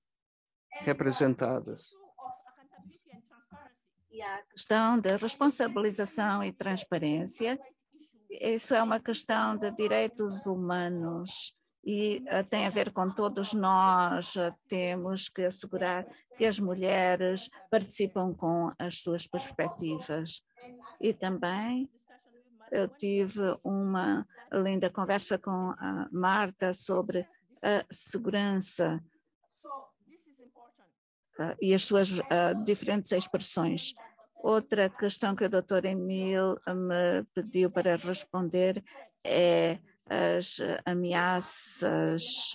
representadas. E a questão da responsabilização e transparência, isso é uma questão de direitos humanos e uh, tem a ver com todos nós. Uh, temos que assegurar que as mulheres participam com as suas perspectivas. E também eu tive uma linda conversa com a Marta sobre a segurança uh, e as suas uh, diferentes expressões. Outra questão que o Dr. Emil me pediu para responder é as ameaças.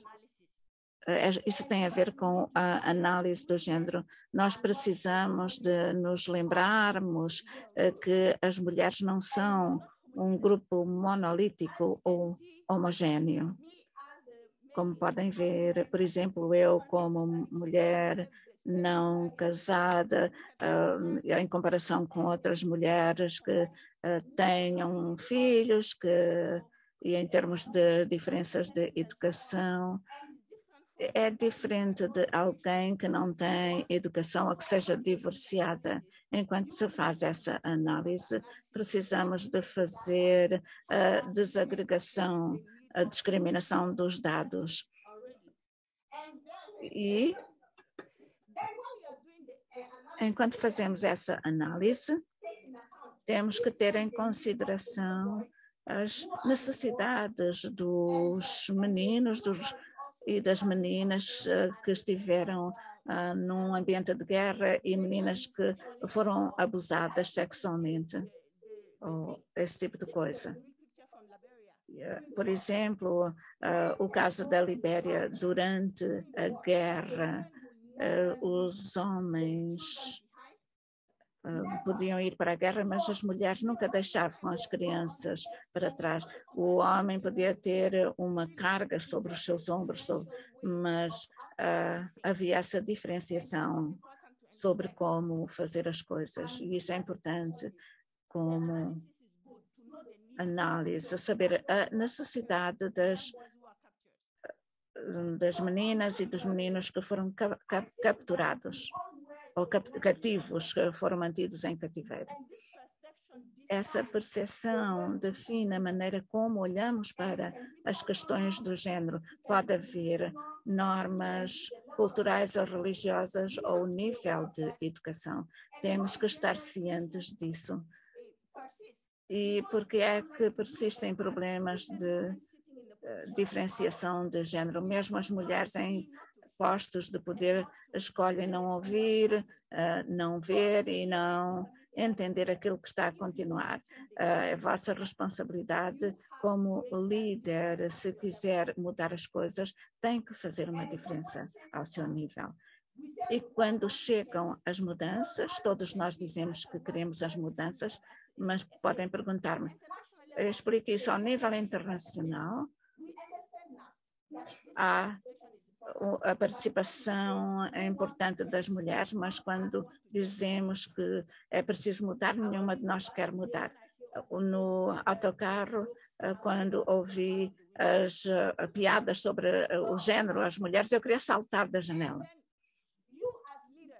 Uh, isso tem a ver com a análise do género. Nós precisamos de nos lembrarmos que as mulheres não são um grupo monolítico ou homogêneo. Como podem ver, por exemplo, eu como mulher não casada, uh, em comparação com outras mulheres que uh, tenham filhos, que e em termos de diferenças de educação, é diferente de alguém que não tem educação ou que seja divorciada. Enquanto se faz essa análise, precisamos de fazer a desagregação, a discriminação dos dados. E enquanto fazemos essa análise, temos que ter em consideração as necessidades dos meninos, dos e das meninas uh, que estiveram uh, num ambiente de guerra e meninas que foram abusadas sexualmente, ou esse tipo de coisa. Eh, por exemplo, uh, o caso da Libéria durante a guerra, os homens Uh, podiam ir para a guerra, mas as mulheres nunca deixavam as crianças para trás. O homem podia ter uma carga sobre os seus ombros, sobre, mas uh, havia essa diferenciação sobre como fazer as coisas, e isso é importante como análise, saber a necessidade das das meninas e dos meninos que foram capturados ou cativos que foram mantidos em cativeiro. essa percepção define a maneira como olhamos para as questões do género. Pode haver normas culturais ou religiosas ou nível de educação. Temos que estar cientes disso. E porque é que persistem problemas de uh, diferenciação de género? Mesmo as mulheres em postos de poder escolhem não ouvir, uh, não ver e não entender aquilo que está a continuar. Uh, é vossa responsabilidade como líder, se quiser mudar as coisas, tem que fazer uma diferença ao seu nível. E quando chegam as mudanças, todos nós dizemos que queremos as mudanças, mas podem perguntar-me, explique isso ao nível internacional. Há a participação é importante das mulheres, mas quando dizemos que é preciso mudar, nenhuma de nós quer mudar. No autocarro, eh, quando ouvi as uh, piadas sobre uh, o género, as mulheres, eu queria saltar da janela.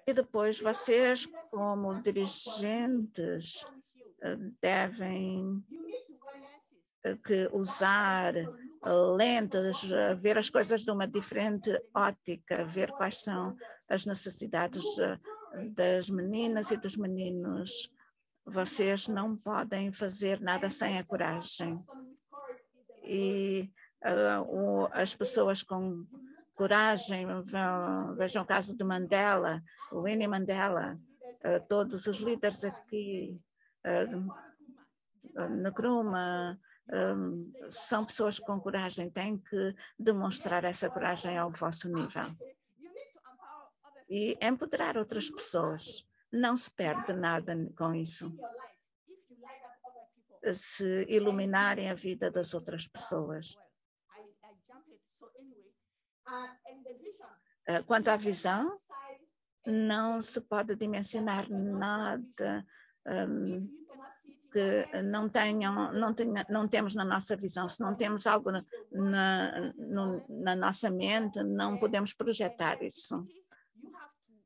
E depois vocês, como dirigentes, devem que usar lentes, ver as coisas de uma diferente ótica, ver quais são as necessidades das meninas e dos meninos. Vocês não podem fazer nada sem a coragem. E uh, o, as pessoas com coragem, vejam o caso de Mandela, Winnie Mandela, uh, todos os líderes aqui, uh, Nkrumah, um, são pessoas com coragem, têm que demonstrar essa coragem ao vosso nível. E empoderar outras pessoas. Não se perde nada com isso. Se iluminarem a vida das outras pessoas. Ah, quanto à visão, não se pode dimensionar nada. Um, que não tenham, não, tenha, não temos na nossa visão. Se não temos algo na, na, na nossa mente, não podemos projetar isso.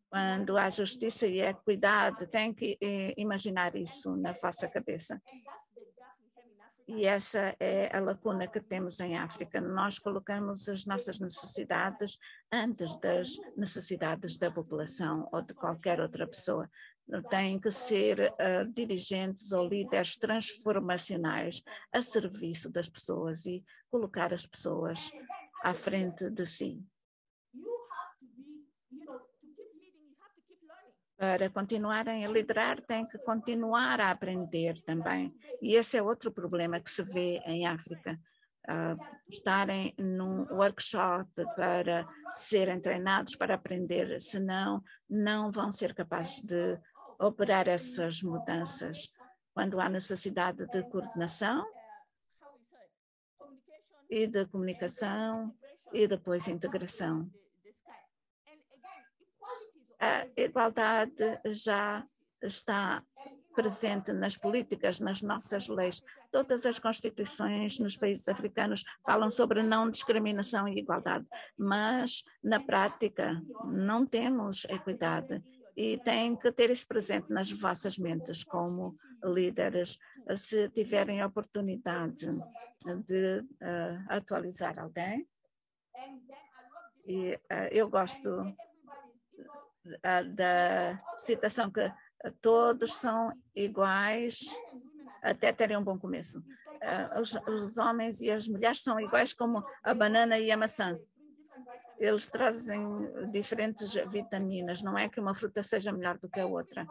Quando há justiça e equidade, tem que eh, imaginar isso na vossa cabeça. E essa é a lacuna que temos em África. Nós colocamos as nossas necessidades antes das necessidades da população ou de qualquer outra pessoa têm que ser uh, dirigentes ou líderes transformacionais a serviço das pessoas e colocar as pessoas à frente de si. Para continuarem a liderar, têm que continuar a aprender também. E esse é outro problema que se vê em África. Uh, estarem num workshop para serem treinados para aprender, senão não vão ser capazes de operar essas mudanças quando há necessidade de coordenação e de comunicação e depois integração. A igualdade já está presente nas políticas, nas nossas leis. Todas as constituições nos países africanos falam sobre não discriminação e igualdade, mas na prática não temos equidade e têm que ter isso presente nas vossas mentes como líderes, se tiverem a oportunidade de uh, atualizar alguém. E uh, eu gosto uh, da citação que todos são iguais até terem um bom começo. Os, os homens e as mulheres são iguais como a banana e a maçã eles trazem diferentes vitaminas, não é que uma fruta seja melhor do que a outra.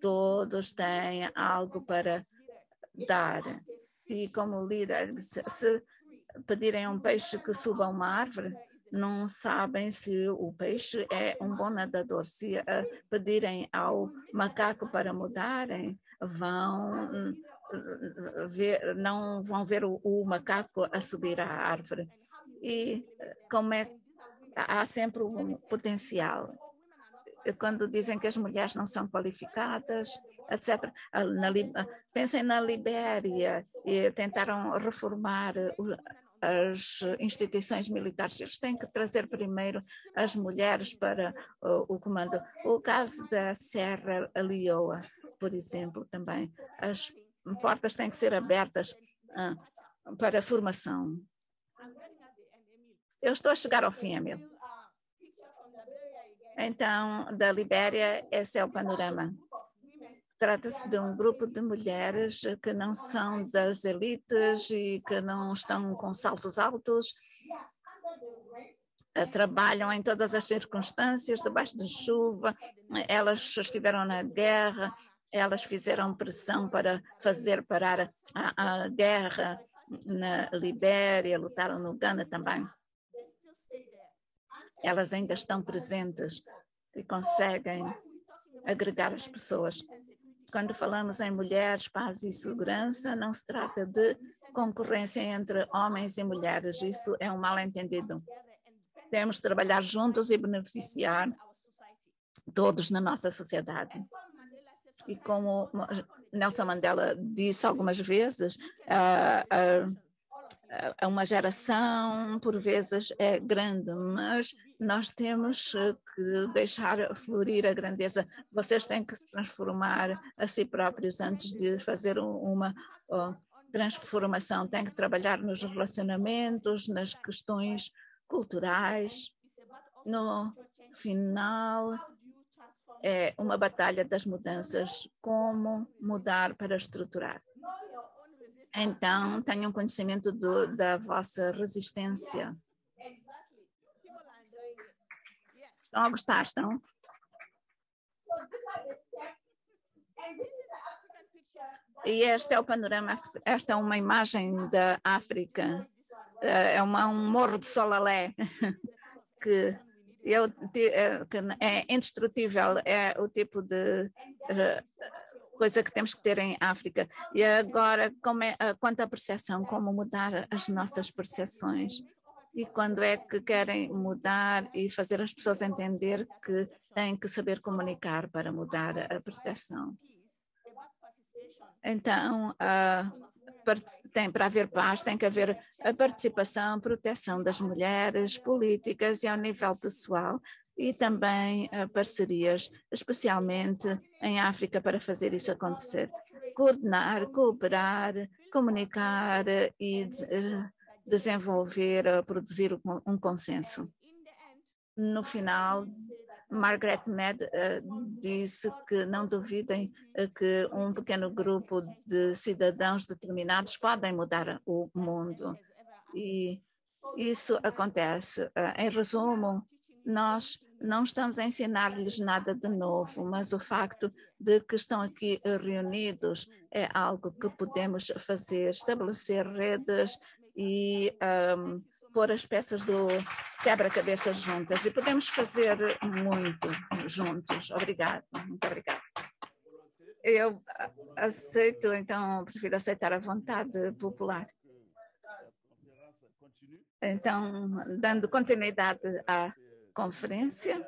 Todos têm algo para dar. E como líder, se, pedirem a um peixe que suba uma árvore, não sabem se o peixe é um bom nadador. Se uh, pedirem ao macaco para mudarem, vão uh, ver, não vão ver o, o, macaco a subir à árvore. E uh, como é há sempre um potencial. Quando dizem que as mulheres não são qualificadas, etc. Na, pensem na Libéria e tentaram reformar as instituições militares. Eles têm que trazer primeiro as mulheres para o, comando. O caso da Serra Leoa, por exemplo, também. As portas têm que ser abertas uh, para a formação. Eu estou a chegar ao fim, Emil. Então, da Libéria, esse é o panorama. Trata-se de um grupo de mulheres que não são das elites e que não estão com saltos altos, eh, trabalham em todas as circunstâncias, debaixo de chuva, elas estiveram na guerra, elas fizeram pressão para fazer parar a, a guerra na Libéria, lutaram no Ghana também. Elas ainda estão presentes e conseguem agregar as pessoas. Quando falamos em mulheres, paz e segurança, não se trata de concorrência entre homens e mulheres, isso é um mal-entendido. Temos de trabalhar juntos e beneficiar todos na nossa sociedade. E como Nelson Mandela disse algumas vezes, uh, uh, uma geração, por vezes, é grande, mas nós temos eh, que deixar florir a grandeza. Vocês têm que se transformar a si próprios antes de fazer uma transformação. Têm que trabalhar nos relacionamentos, nas questões culturais. No final, é uma batalha das mudanças. Como mudar para estruturar? Então, tenham conhecimento do, da vossa resistência. Estão a gostar, estão? E este é o panorama, esta é uma imagem da África, é uma, um morro de Solalé, [LAUGHS] que, eu, eh, que é indestrutível, é o tipo de eh, coisa que temos que ter em África. E agora, como é, quanto à percepção, como mudar as nossas percepções e quando é que querem mudar e fazer as pessoas entender que têm que saber comunicar para mudar a percepção. Então, uh, tem, para haver paz, tem que haver a participação, proteção das mulheres, políticas e ao nível pessoal, e também uh, parcerias, especialmente em África, para fazer isso acontecer. Coordenar, cooperar, comunicar e uh, desenvolver, uh, produzir um, consenso. No final, Margaret Mead disse que não duvidem que um pequeno grupo de cidadãos determinados podem mudar o mundo. E isso acontece. em resumo, nós não estamos a ensinar-lhes nada de novo, mas o facto de que estão aqui reunidos é algo que podemos fazer, estabelecer redes e um, pôr as peças do quebra-cabeças juntas. E podemos fazer muito juntos. Obrigado, muito obrigada. Eu aceito, então, prefiro aceitar a vontade popular. Então, dando continuidade à conferência.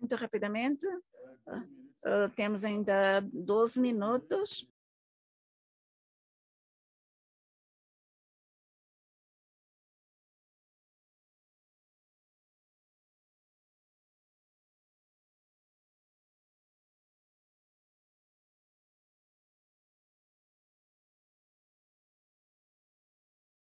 Muito rapidamente, uh, temos ainda 12 minutos